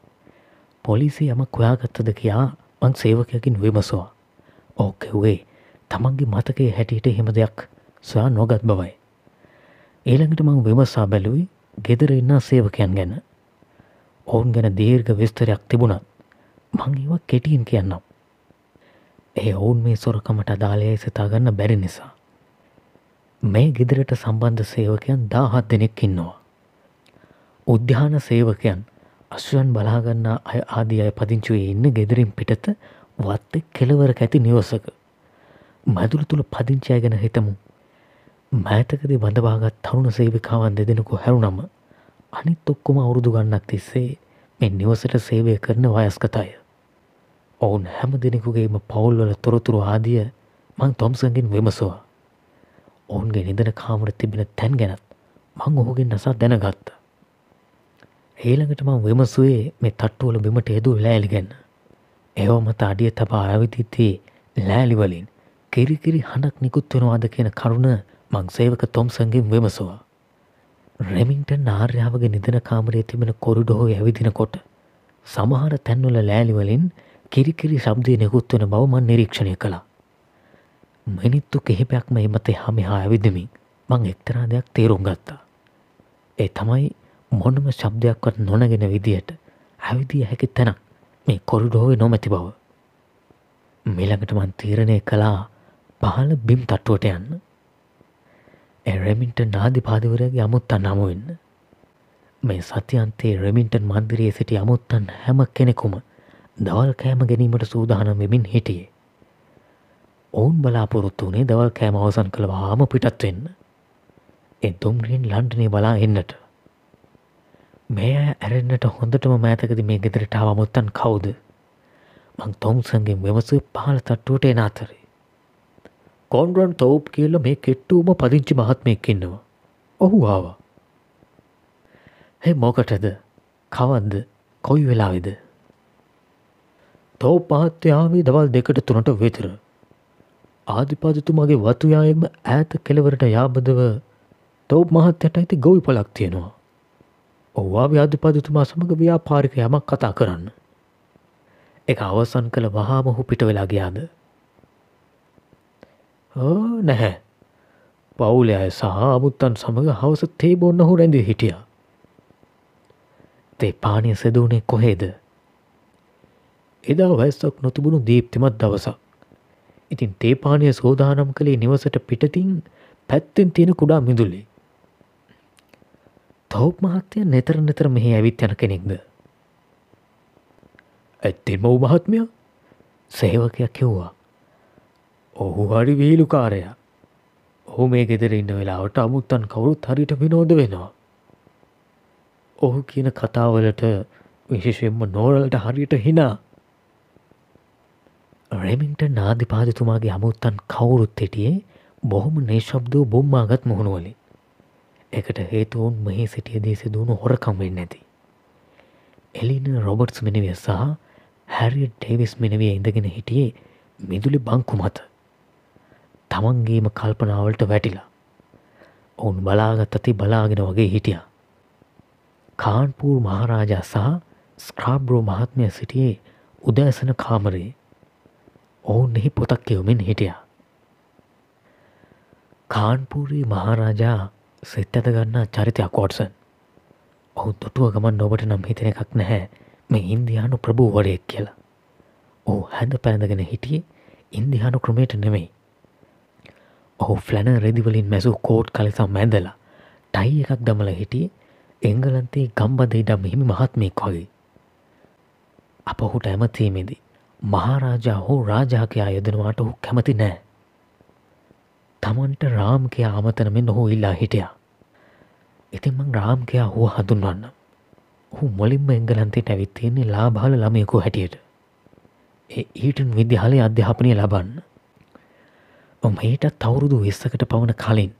පොලිසි යමක් හොයාගත්තද කියා මං සේවකයකින් විමසවා. ඕකෙවේ තමන්ගේ මතකේ හැටියට හෙම දෙයක් සොයා නොගත් බවයි. ඒළඟට මං විමසා බැලුයි ගෙදර ඉන්න සේවකයන් ගැන. ඔවුන් ගැන දීර්ඝ විස්තරයක් තිබුණත් මං ඒව කෙටියෙන් කියන්නම්. ඒ ඔවුන් මේ සොරකමට අදාලයයි සිතාගන්න බැරි නිසා. මේ ගෙදරට සම්බන්ධ සේවකයන් දාහත් දෙනෙක් ඉන්නවා. උද්‍යාන සේවකයන් අශ්වන් බලාගන්න අය ආදී අය පදිංචුවේ ඉන්න ගෙදරින් පිටත වත්තෙක් කෙලවරක ඇති නිවසක. මැදුරු තුළ පදිංචය ගැන හිතමු. මෑතකද බඳවාගත් තරුණ සේවිකාවන් දෙදෙනෙකු හැරුණම අනිත් ඔක්කොම අවුරුදු ගන්නක් තිස්සේ මෙ නිවසට සේවය කරන වයස්කතාය. ඔවුන් හැම දෙනෙකුගේම පවුල්වල තොරතුරු ආදිය මං තොම්සගෙන් විමසවා. ඔවුන්ගේ නිදන කාමර තිබෙන තැන් ගැනත් මං ඔහුගෙන් නසා දැනගත්ත. ඒළඟට මං විමසුවේ මේ තට්ටුවල බිමට යෙදූ ලෑලිගන්න. ඒව මත අඩිය තබා ඇවිතිත්තේ ලෑලිවලින් කිරිකිරි හඬක් නිකුත්වෙනවාද කියන කරුණ මං සේවක තොම්සන්ගෙන් විමසවා. රෙමින්ට නාර්යාවගේ නිදන කාමරේ තිබෙන කොරිඩොහෝ ඇවිදිනකොට සමහර තැන්වල ලෑලිවලින් කිරිකිරි ශබ්දය නිකුත්වන බව මන් නිරීක්ෂණය කළා. මිනිත්තු කෙහෙපයක්ම එමතේ හමිහා ඇවිදමින් මං එක්තරා දෙයක් තේරුම් ගත්තා. ඒ තමයි මොනම ශබ්දයක්වත් නොනගෙන විදියට ඇවිදිය හැකි තැනක් මේ කොරිඩෝව නොමැති බව. මෙළඟට මන් තීරණය කළා පහළ බිම් තට්ටුවට යන්න. රෙමින්ට නාධිපාතිවරගේ අමුත්තන් නමුවෙන්න. මේ සත්‍යන්තේ රෙමින්ටන් මන්දිරයේ සිටි අමුත්තන් හැම කෙනෙකුම දවල් කෑම ගැනීමට සූදානම් වෙමින් හිටියේ. ඔවුන් බලාපොරොත්තු වනේ දවල් කෑම අවසන් කළ වාම පිටත් වෙන්න. එ දුම්රියෙන් ලන්ඩනේ බලා එන්නට. මේ අය ඇරෙන්න්නට හොඳටම මෑතකද මේ ගෙදරටාව මුත්තන් කවුද මං තොම්සන්ගෙන් වෙමස පහල තට්ටුවට එන අතරේ. කොන්රන් තෝප් කියල මේ කෙට්ටුවම පදිංචි මහත්මයක් ඉන්නවා. ඔහු ආවා. හෙ මොකටද කවන්ද කොයි වෙලාවිද. තෝ පහත්‍යාවේ දවල් දෙකට තුනට වෙතර. ආධිපාදතුමාගේ වතුයායම ඈත කෙළවරට යාබදව තෝප් මහත්තයට ඇති ගොවි පලක් තියෙනවා. ඔවා ව්‍යාධිපතිතුමා සමඟ ව්‍යාපාරික යමක් කතා කරන්න. එක අවසන් කළ වහා මොහු පිට වෙලා ගියාද. නැහැ පවුල අය සහ අමුත්තන් සමඟ හවස තේ බොන්න හු රැඳී හිටිය. තේ පානය සෙදූනේ කොහේද. එදා වැස්සක් නොතිබුණු දීප්තිමත් දවසක්. ඉතින් තේපානය සෝදානම් කළේ නිවසට පිටතින් පැත්තෙන් තියෙන කුඩා මිදුල්ලේ. තවප් මහත්තය නෙතර නෙතර මෙහි ඇවිත් යන කෙනෙක්ද. ඇත්තෙම ඔවු මහත්මය සේවකයක් කිව්වා. ඔහු හරි වීලුකාරය ඔහු මේ ගෙදර ඉන්න වෙලාවට අමුත්තන් කවුරුත් හරිට විනෝද වෙනවා. ඔහු කියන කතාවලට විශේෂෙන්ම නෝරලට හරියට හිනා. රෙමින්ට නාධිපාතිතුමාගේ අමුත්තන් කවුරුත් හිටියේ බොහොම නේශබ්දෝ බොම්මාගත් මුහුණුවලින්. එකට හේතුවුන් මෙහි සිටියදී සිදුවුණු හොරකම් වෙන්න ඇති. එලින රොබර්ට්ස් මිනිවිය සහ හැරිය ඩේවිස් මිනිවිය ඉඳගෙන හිටියේ මිදුලි බංකු මත. තමන්ගේම කල්පනාවලට වැටිලා. ඔවුන් බලාගත් අති බලාගෙන වගේ හිටිය. කාන්පූර් මහරාජා සහ ස්ක්‍රාබ්‍රෝ මහත්මය සිටියේ උදෑසන කාමරයේ ඔවුන් එහි පොතක් කියවමින් හිටිය. කාන්පූරී මහරාජා සෙත් ඇත ගන්නා චරිතයක් කෝට්සන් ඔහු තොටුව ගමන් ඔබට නම් හිතන එකක් නැහැ. මේ ඉන්දයානු ප්‍රභූ වරයෙක් කියලා. ඔහු හැඳ පැළඳගෙන හිටියේ ඉන්දිහානු ක්‍රමයට නෙමෙයි. ඔහු ෆ්ලැන රෙදිවලින් මැසූ කෝට් කලෙසම් මැඳලා ටයි එකක් දමල හිටියේ එංගලන්තේ ගම්බද ඉඩම් හිමි මහත්මයෙක් වගේ. අප ඔහුට ඇමතීමේදී මහාරාජා හෝ රාජාකයා යොදනවාට ඔහු කැමති නෑ. තමන්ට රාම්කයා අමතනමෙන් ඔහු ඉල්ලා හිටියා. ඉතින්මං රාම්කයා හෝ හඳුන්වන්න. ඔහු මොලින්ම එංගලන්තයට ඇවිත්තියෙන්නේ ලාබාල ළමයකු හැටියට. ඒ ඊටන් විද්‍යාලය අධ්‍යාපනය ලබන්න. ඔමහිට තවුරුදු විස්සකට පවන කලින්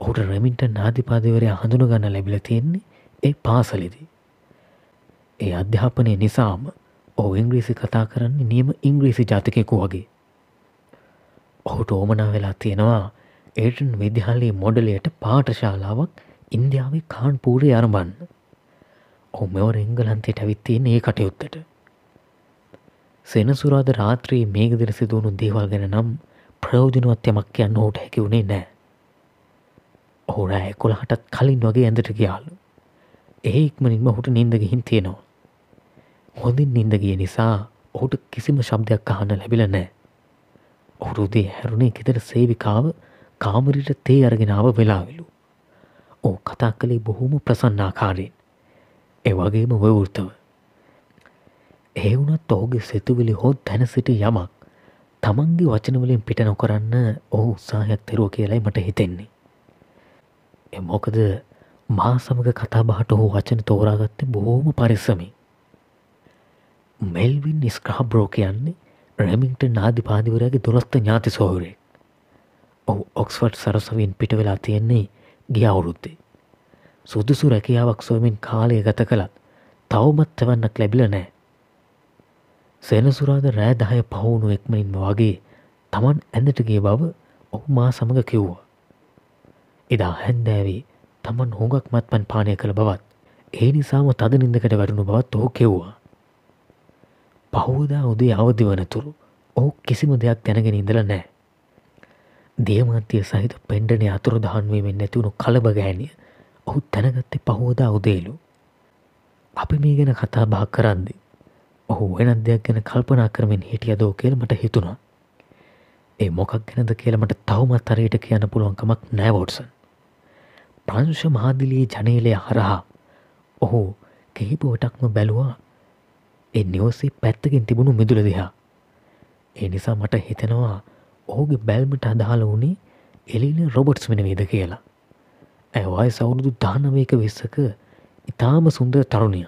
ඔහුට රැමින්ට නාධිපාදවරය හඳුනගන්න ලැබිල තියෙන්නේ ඒ පාසලෙදී. ඒ අධ්‍යාපනය නිසාම ඕ ඉංග්‍රීසි කතා කරන්නේ නියම ඉංග්‍රීසි ජාතිකයකු වගේ. ඔහුට ඕමනා වෙලා තියෙනවා ඒටන් විද්‍යාලයේ මොඩලයට පාටශාලාවක් ඉන්දියාවේ කාන්පූරය අරඹන්න. ඔහු මෙවර එංගලන්තයට ඇවිත්තියෙන් ඒ කටයුත්තට. සෙනසුරාද රාත්‍රයේ මේගදිර සිදුවුණු දේවල් ගැන නම් ප්‍රයෝජනුවත්යමක් කියන්න හෝට හැකි වුණේ නෑ. ඔහු රෑ කොළහටත් කලින් වගේ ඇඳට ගියාලු. ඒක්මනින්ම හුට නින්ද ගිහින් තියෙනවා. හොඳින් නින්ද ගිය නිසා ඔහුට කිසිම ශබ්දයක් අහන්න ලැබිල නෑ. ඔහුරුදේ හැරුණේ කෙතර සේවිකාව කාමරිට තේ අරගෙනාව වෙලාවෙලු. ඕ කතා කළේ බොහොම ප්‍රසන්නාකාරයෙන්. ඒ වගේම වවෘතව. ඒ වුණත් ඔහුගේ සිතුවිලි හෝ දැන සිට යමක් තමන්ගේ වචනවලින් පිට නොකරන්න ඔහු උත්සාහයක් තෙරුව කියලයි මට හිතෙන්නේ. එමොකද මා සමඟ කතා බහට ඔහු වචන තෝරාගත්තේ බොහෝම පරිස්සමි. මෙල්වින් ස්ක්‍රාබ්‍රෝ කියන්නේ රැමින්ට නාධිපාදිවරයාගේ දුරස්ත ඥාති සෝහුරේ. ඔහු ඔක්ස්ෆට් සරසවින් පිට වෙලා තියෙන්නේ ගිය අවුරුද්දේ. සුදුසු රැකියාවක් සොයමින් කාලය ගත කළත් තවමත් තවන්නක් ලැබිල නෑ. සෙනසුරාද රෑ දහය පවුණු එක්මනින්ම වගේ තමන් ඇඳටගේ බව ඔහු මා සමඟ කිව්වා. එදා හැන්දෑවී තමන් හොඟක් මත්පන් පානය කළ බවත් ඒ නිසාම තද නින්දකට වැටුණු බවත් ඔහු කෙව්වා. පහෝදා උදේ අවදි වනතුරු ඔහු කිසිම දෙයක් දැනගෙන ඉඳල නෑ. දියමන්තිය සහිත පෙන්ඩනය අතුරු දහන්වීමෙන් නැතිවුණු කලබ ගෑනිය ඔහු තැනගත්තේ පහෝදා උදේලු. අපි මේ ගැන කතා බා කරන්දි ඔහු වෙනත් දෙයක් ගැන කල්පනා කරමින් හිටිය දෝ කියල මට හිතුණා. ඒ මොකක් ගැනද කියලමට තවමත් තරයට කියන්න පුළුවන්කමක් නෑවෝටසන්. ප්‍රංශ මහදිලී ජනේලය හරහා ඔහු කිහිපුවටක්ම බැලුවා ඒ නිවසේ පැත්තකින් තිබුණු මිදුල දිහා. ඒ නිසා මට හිතෙනවා ඔහුගේ බැල්මට අදාළ වුණේ එලින රොබට්ස් වෙන වේද කියලා. ඇවයි සවුරුදු දානවයක වෙස්සක ඉතාම සුන්දර තරුණිය.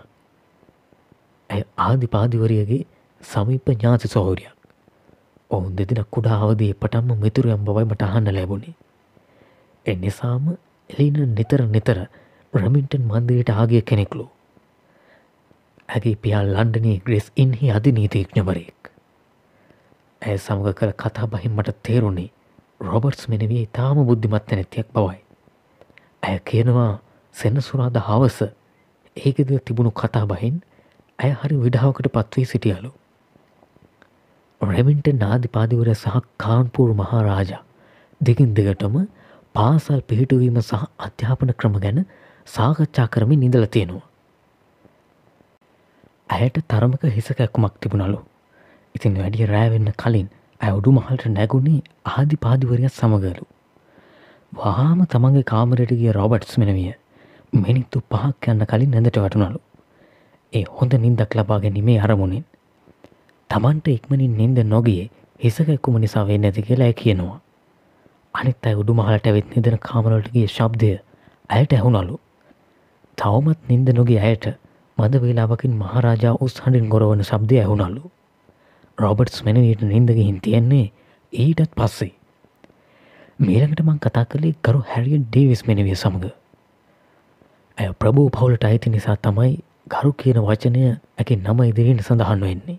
ඇය ආධිපාදිවරියගේ සමීප ඥාති සොහෝරියක්. ඔවුන් දෙදින කුඩා අවදී පටම්ම මිතුරයම් බවයි මට අහන්න ලැබුණේ. එනිසාම එලින නිතර නිතර රමින්ටන් මන්දිරයට ආගිය කෙනෙක්ලු. ඇගේ පියාල් ලන්ඩනී ග්‍රෙස් ඉන්හි අධිනීතිීක්ඥවරයෙක්. ඇය සමග කළ කතා බහින් මට තේරුණේ රොබර්ට්ස් මෙනවී තාම බුද්ධිමත්ත නැතියක් බවයි. ඇය කියනවා සෙනසුරාද හවස ඒකෙද තිබුණු කතා බහින් ඇය හරි විඩාවකට පත්වී සිටියලු. රෙමින්ට නාධිපාදිවර සහ කාන්පූර් මහාරාජා දෙකින් දෙකටම පාසල් පිහිටුවීම සහ අධ්‍යාපන ක්‍රම ගැන සාකච්ඡා කරමින් නිදල තියෙනවා. ඇයට තරමක හිසකැක්කුමක් තිබුණලු. ඉතින් වැඩිය රෑවෙන්න කලින් ඇවුඩු මහල්ට නැගුණේ ආදි පාදිවරයක් සමගලු. වහාම තමන්ගේ කාමරටගේ රොබට්ස් මෙනවිය මිනිත්තු පහක් යන්න කලින් නැඳට වටනලු. ඒ හොඳ නින්දක් ලබා ගැනීමේ අරමුණින්. තමන්ට ඉක්මනින් නින්ද නොගියේ හිසකැක්කුම නිසා වෙන්න ඇති කියලා කියනවා. අනිත් අයි උඩු මහලට ඇවෙත් නිදන කාමරලටගේ ශබ්දය ඇයට ඇහුණලු. තවමත් නින්ද නොගේ ඇයට මද වේලාවකින් මහරාජා උස් හඬින් ගොරවන ශබ්දය ඇහුණල්ලු. රොබට්ස් මෙනවීට නින්දගහින් තියෙන්නේ ඊටත් පස්සේ. මේලකට මං කතා කළේ කරු හැරිය ඩේවිස් මෙනවිය සමඟ. ඇය ප්‍රභූ පවුලට අයිති නිසා තමයි ගරු කියන වචනය ඇකි නම ඉදිරියෙන් සඳහන් වෙන්නේ.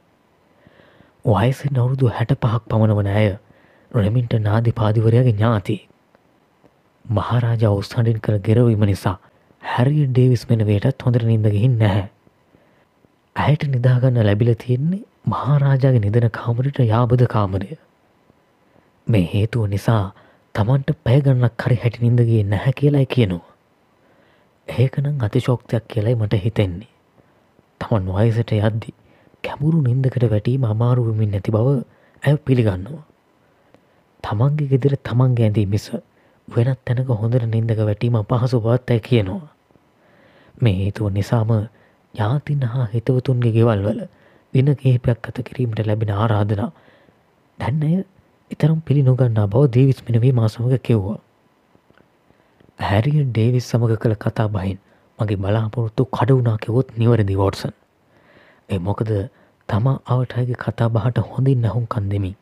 වයසෙන් අවුරුදු හැට පහක් පමණවන ඇය රෙමින්ට නාධි පාදිවරයාගේ ඥාති. මහරාජා උස්සඩින් කර ගෙරවීම නිසා හැරිය ඩේවිස් මෙනවේටත් හොඳට නින්දගහින් නැහැ. ඇයට නිදාගන්න ලැබිල තියෙන්නේ මහාරාජාගේ නිදන කාමරට යාබද කාමරය. මේ හේතුව නිසා තමන්ට පැයගන්නක් කරි හැටි නින්දගේ නැහැ කියලායි කියනවා. ඒකනම් අතිශෝක්තයක් කියලයි මට හිතෙන්නේ. තමන් වයසට යද්දි කැමුරු නින්දකට වැටීම අමාරුවමින් නැති බව ඇය පිළිගන්නවා. තමන්ගේ ගෙදර තමන්ගේ ඇඳී මිස වෙනත් තැනක හොඳට නින්දක වැටීම පහසු පවත් ඇය කියනවා. මේ හේතුව නිසාම යාතින් හා හිතවතුන්ගේ ගෙවල් වල දින කහිපයක් ගත කිරීමට ලැබෙන ආරාධනා දැන්නය එතරම් පිළි නොගන්නා බව දේවිස් මෙනවී මාසමග කෙව්වා. හැරිය ඩේවිස් සමඟ කළ කතා බහින් මගේ බලාපොරොත්තු කඩවුනා කිවොත් නිවරදි වෝටසන්. ඒ මොකද තමා අවටයගේ කතා බහට හොඳින් නැහුම් කන්දෙමින්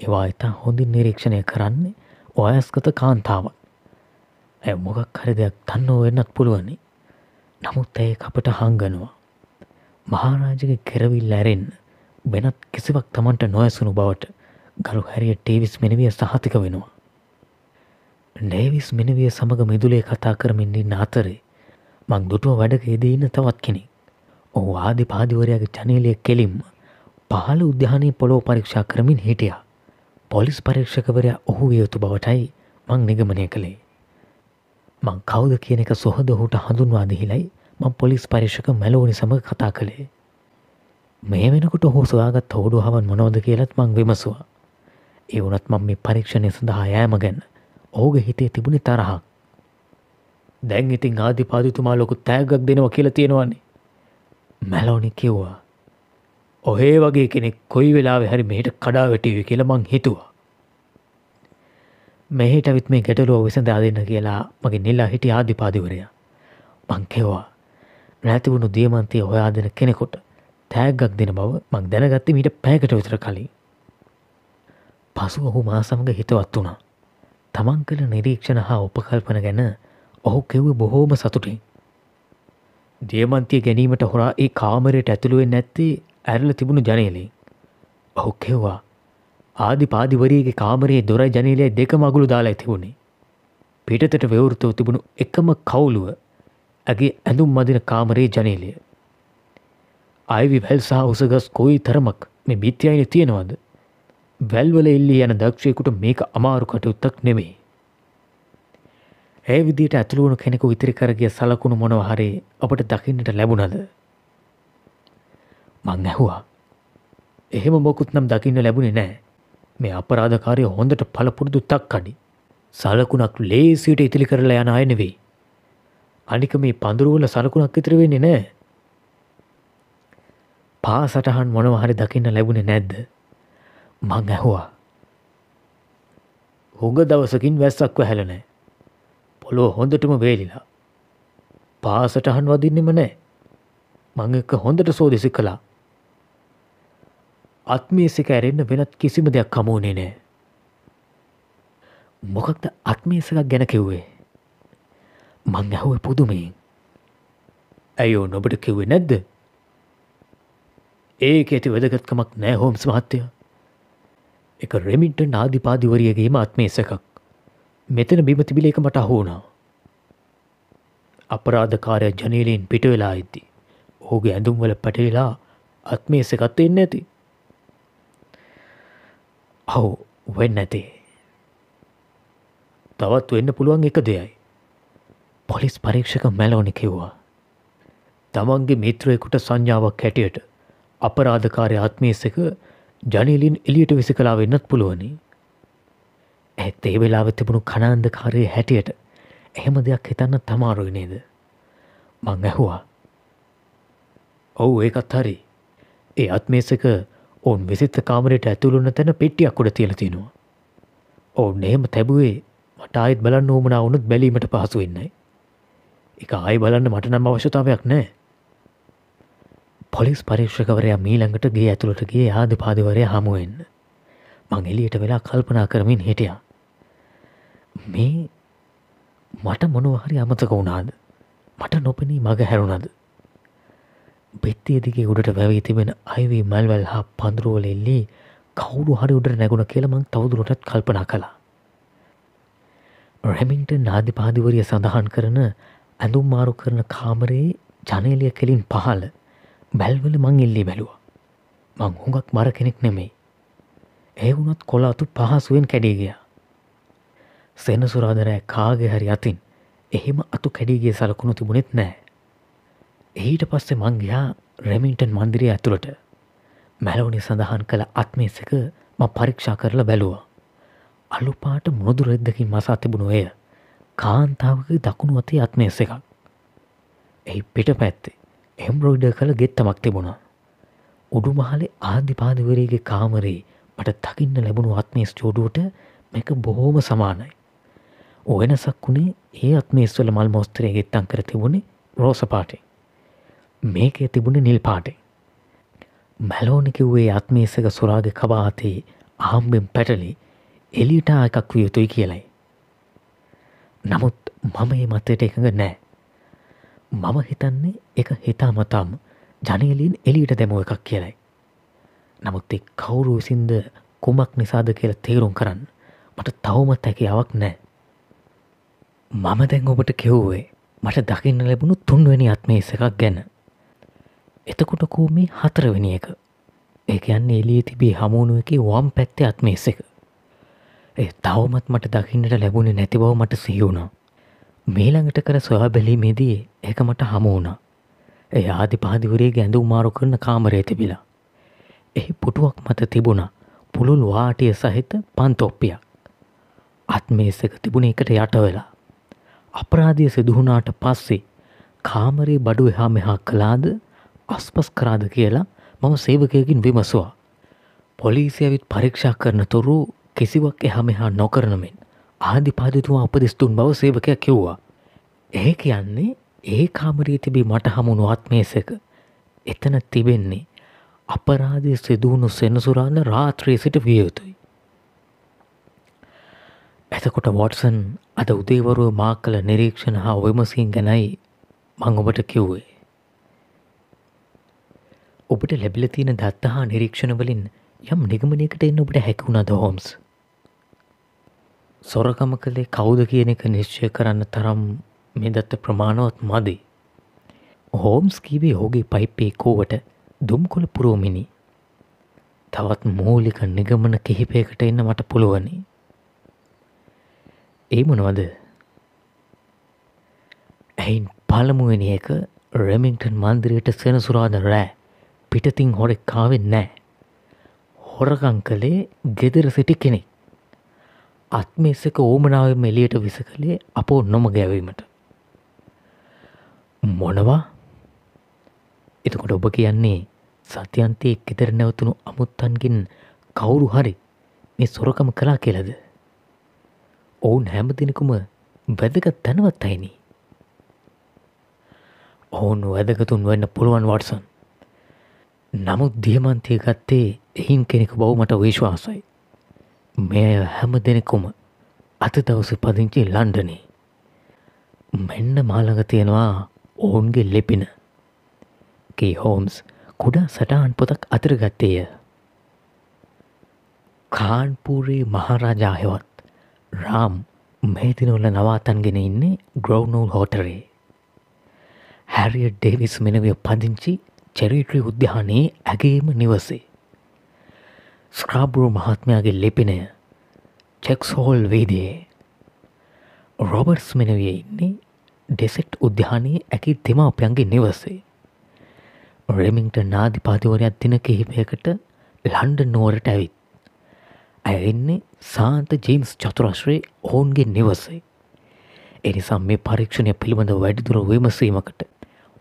ඒවා ඉතා හොඳින් නිරීක්ෂණය කරන්නේ ඔයස්කත කාන්තාව. ඇ මොකක් හරි දෙයක් තන්නෝ වෙන්නත් පුළුවන්නේ. නමුත් ඇය අපට හංගනවා. මහාරාජක කෙරවිල් ඇරෙන් වෙනත් කිසිවක් තමන්ට නොයසුණු බවට ගරු හැරිය ටේවිස් මෙනවිය සහතික වෙනවා. ඩේවිස් මෙනවිය සමඟ මිදුලේ කතා කරමින්ඩින් අතරේ මං දුටුව වැඩකේදී ඉන්න තවත් කෙනෙක්. ඔහු ආදි පාදිවරයාගේ ජනීලය කෙලින්ම පහල උද්‍යානයේ පොලෝ පරීක්ෂා කරමින් හිටියා. පොලිස් පරීක්ෂකවරයා ඔහු වියයුතු බවටයි මං නිගමනය කළේ. මං කවුද කියන එක සොහද ඔහුට හඳුන්වාදහිලයි මං පොලිස් පරික්ෂක මැලෝනි සමඟ කතා කළේ. මේ වෙනකොට හෝ සොයාගත් හෝඩු හවන් මොනෝද කියලත් මං විමසවා. ඒ වනත් මං මේ පරීක්ෂණය සඳහා යෑම ගැන්න ඕග හිතේ තිබුණි තරහක්. දැන් ඉතින් ආධිපාදිතුමා ලොකු තෑගක් දෙනවා කියලා තියෙනවන්නේ. මැලෝනි කිව්වා. ඔහේ වගේ කෙනෙක් කොයි වෙලා හරි මෙහිට කඩා වැටිව කියල මං හිතුවා. මෙහිට විත් මේ ගැටලුව විසඳ අදන්න කියලා මගේ නිල්ලා හිටි ආධිපාදිවරය. මංකෙවා නැතිවුණු දියමන්තය හොයා දෙන කෙනෙකොට තෑගක් දෙන බව මං දැනගත්ත මීට පැකට විතර කලින්. පසු ඔහු මා සමඟ හිතවත් වුණා. තමන් කළ නිරීක්ෂණ හා උපකල්පන ගැන ඔහු කෙව්ව බොහෝම සතුටින්. දියමන්තිය ගැනීමට හොරා ඒ කාමරයට ඇතුළුවෙන් නැත්තේ ඇරල තිබුණු ජනයලින්. ඔහු කෙව්වා ආදි පාදිවරගේ කාමරයේ දොරයි ජනීලය දෙක මගුළු දාලා තිබුණේ. පිටතට වවෘතව තිබුණු එකම කවුලුව ඇගේ ඇඳුම් මදින කාමරයේ ජනීලය. අයිවි වැල් සහ උසගස් කොයි තරමක් මේ බිත්‍යයින තියෙනවද. වැල්වල එල්ලි යන දක්ෂයකුට මේක අමාරු කටයුත්තක් නෙමෙයි. ඒ විදිට ඇතුළුවුණු කෙනෙකු ඉතිරි කරගිය සලකුණු මොනවහරේ අපට දකින්නට ලැබුණද. මං ඇහුවා. එහෙම මොකුත් නම් දකින්න ලැබුණේ නෑ මේ අපරාධකාරය හොඳට පලපුරුදු තක් කඩි. සලකුණක් ලේසිට ඉතිලි කරලා යන අය නෙවෙයි. අනික මේ පඳුරුවල සලකුණක් ඉතිර වෙන්නේ නෑ. පා සටහන් මොනවහරි දකින්න ලැබුණේ නැද්ද. මං ඇහුවා. හොග දවසකින් වැස්සක් වැහැලනෑ. පොළොව හොඳටම වේලිලා. පාසටහන් වදින්නෙම නෑ. මං එක හොඳට සෝදිසි කලා අත්මේසික ඇරෙන්න්න වෙනත් කිසිම දෙයක් කමෝනේ නෑ. මොකක්ද අත්මේසකක් ගැන කිව්වේ. මං ඇහුව පුදුමයෙන්. ඇයෝ නොබට කිව්වේ නැද්ද. ඒක ඇති වැදගත්කමක් නෑ හෝම්ස් මහත්තය. එක රෙමින්ට නාධිපාදිවරියගේම අත්මේසකක්. මෙතන බිම තිබිල එක මට අහෝනා. අපරාධකාරය ජනීලයෙන් පිටවෙලා ඇති. ඕගේ ඇඳුම්වල පැටවෙලා අත්මේසකත් එන්න ඇති. ඔවු වෙන්න ඇති. තවත් වෙන්න පුළුවන් එක දෙයයි. පොලිස් පරීක්ෂක මැලෝනි කිව්වා. තමන්ගේ මිත්‍රයකුට සංඥාවක් හැටියට අපරාධකාරය ආත්මේසක ජනීලින් එලියට විසි කලා වෙන්නත් පුළුවනි. ඇත් ඒ වෙලාව තිබුණු කනාන්දකාරය හැටියට එහෙම දෙයක් හිතන්න තමාරුයි නේද. මං ඇහුවා. ඔවු ඒකත් හරි. ඒ අත්මේසක ඔවුන් විසිත්ත කාමරයට ඇතුළුන්න තැන පෙට්ටියක් උඩ තියල තිෙනවා. ඔවුන් එහෙම තැබුවේ මට අයිත් බලන්න ඕමනා වුනුත් බැලීමට පහසු වෙන්නයි. එක ආයි බලන්න මට නම් අවශ්‍යතාවයක් නෑ. පොලිස් පරීක්ෂකවරයා මීළඟට ගේ ඇතුළටගේ ආද පාදවරය හමුවෙන්න. මං එලියට වෙලා කල්පනා කරමින් හිටිය. මේ මට මොනවහරි අමතක වුණාද මට නොපනී මග හැරුණද බෙත්තිය දිගේ උඩට වැවී තිබෙන අයිවී මැල්වැල් හා පඳුරුවල එල්ලී කවුරු හරි උඩට නැගුණ කියලමං තවදුරටත් කල්පනා කළා. රැමින්ට නාධිපාදිවරිය සඳහන් කරන ඇඳුම් මාරු කරන කාමරයේ ජනේලිය කෙලින් පහල බැල්වල මං එල්ලි බැලුව. මං හුඟක් මර කෙනෙක් නෙමෙයි. ඒ වුනත් කොලාතු පහසුවෙන් කැඩීගිය. සෙනසුරාදරෑ කාගෙ හරි අතින් එහෙම අතු කැඩීගේ සලකුණු තිබුණෙත් නෑ. ඊට පස්සෙ මංගයා රෙමින්ටන් මන්දිරය ඇතුළට මැලවනි සඳහන් කළ අත්මේසක ම පරීක්ෂා කරලා බැලුවා. අලුපාට මුොදු රෙද්දකින් මසා තිබුණු එය කාන්තාවක දකුණු අතේ අත්මේස එකක්. එහි පිට පැත්තේ එම්රෝයිඩ කළ ගෙත්තමක් තිබුණා. උඩු මහලේ ආධිපාදිවරේගේ කාමරේ මට දකින්න ලැබුණු ආත්මේස් චෝඩුවට මේක බොහෝම සමානයි. ඔවෙනසක් වුණේ ඒ අත්මේස්වල මල් මෝස්තරය ගෙත්තන් කර තිබුණේ රෝස පාටේ. මේක තිබුණ නිල් පාටේ. මැලෝනිකිව්වේ අත්මේසක සුරාග කවාතේ අහම්බෙන් පැටලි එලිට එකක් විය යුතුයි කියලයි. නමුත් මම ඒ මතයට එකඟ නෑ. මම හිතන්නේ එක හිතා මතාම ජනයලින් එලියට දැමුව එකක් කියලයි. නමුත් එක් කවුරු විසින්ද කුමක් නිසාද කියල තේරුම් කරන්න මට තවමත් හැකියාවක් නෑ. මම දැන් ඔබට කෙව්වේ මට දකින්න ලැබුණු තුන්වැනි අත්මේස එකක් ගැන. එතකොට කෝ මේ හතරවෙනි එක ඒ යන්නේ එලිය තිබේ හමුණුව එක වම් පැත්තේ අත්මේස එක. ඒ තවමත් මට දකින්නට ලැබුණේ නැති බව මට සිහිවුණා. මේළඟට කර සොයා බැලීමේදී ඒක මට හමුවුණා. ඒ ආදි පාදිවරේ ගැඳු මාරු කරන කාමරය තිබිලා. එහි පුටුවක් මත තිබුණ පුළුල් වාටිය සහිත පන්තොප්පියක්. අත්මේසක තිබුණ එකට යට වෙලා. අපරාධය සිදුහුණාට පස්සේ කාමරේ බඩු එහා මෙහා කලාද අස්පස් කරාද කියලා මම සේවකයකින් විමසවා. පොලිසියවිත් පරීක්ෂා කරන තුරු කිසිවක් එහා මෙහා නොකරනමෙන් ආධිපාදිතුවා උපදෙස්තුන් බව සේවකයක් කිව්වා. ඒ කියන්නේ ඒ කාමරී තිබී මට හමුණු ආත්මේසක එතන තිබෙන්නේ අපරාධය සිදුවුණු සෙනසුරාන්න රාත්‍රයේ සිට විය යුතුයි. එතකොට වොටසන් අද උදේවරුව මා කළ නිරීක්ෂණ හා විමසීන් ගැනයි මං ඔබට කිව්වේ. ඔබට ලැබිල තියෙන දත්ත හා නිරීක්ෂණවලින් යම් නිගමනයකට එන්න ඔබට හැකුණද හෝම්ස්. සොරකම කළේ කවුද කියන එක නිශ්චය කරන්න තරම් මේ දත්ත ප්‍රමාණවත් මදි. හෝම්ස් කීවේ හෝගේ පයිප්පේ කෝවට දුම්කොළ පුරෝමිනි. තවත් මූලික නිගමන කිහිපයකට එන්න මට පුළුවනි. ඒ මොනවද ඇයින් පළමුුවෙන එක රෙමින්ටන් මන්දිරයට සෙනසුරාද රෑ පිටතින් හොරෙක් කාවෙන් නෑ. හොරකං කළේ ගෙදර සිටි කෙනෙක්. අත්මේසක ඕමනාව එලියට විස කළේ අපෝ නොම ගැවීමට. මොනවා එතකොට ඔබ කියන්නේ සත්‍යන්තයේ ගෙදර නැවතුණු අමුත්තන්ගෙන් කවුරු හරි මේ සොරකම කලා කියලද. ඔවුන් හැම දෙනෙකුම වැදගත් තැනවත් අයිනි. ඔවුන් වැදගතුන් වෙන්න පුළුවන් වටසන්. නමුත් දියමන්තය ගත්තේ එහින් කෙනෙකු බව මට විශ්වාසයි. මේ හැම දෙනෙකුම අත දවස පදිංචි ලන්ඩනේ. මෙන්න මාළඟ තියෙනවා ඔවුන්ගේ ලෙපින. කී හෝම්ස් කුඩා සටහන් පොතක් අතරගත්තේය. කාන්පූරේ මහරාජාහෙවත් රාම් මේතිනොල්ල නවාතන්ගෙන ඉන්නේ ග්‍රව්නෝල් හෝටරේ. හැරිය ඩේවිස් මෙනවිය පදිංචි චෙරිට්‍රි උද්‍යානයේ ඇගේම නිවසේ. ස්ක්‍රාබ්රෝ මහත්මයාගේ ලිපිනය චෙක්ස් හෝල් වේදයේ. රොබර්ස් මෙනවිය ඉන්නේ ඩෙසෙට් උද්‍යානයේ ඇකි දෙමාපයන්ගේ නිවසේ. රෙමින්ට නාධිපාතිවරයක් දින කිහිපයකට ලන්ඩ නෝරට ඇවිත් ඇවෙන්නේ සාන්ත ජේම්ස් චතුරශ්‍රයේ ඔවුන්ගේ නිවසේ. එනිසම් මේ පරීක්ෂණය පිළිබඳ වැඩිදුර විමසීමකට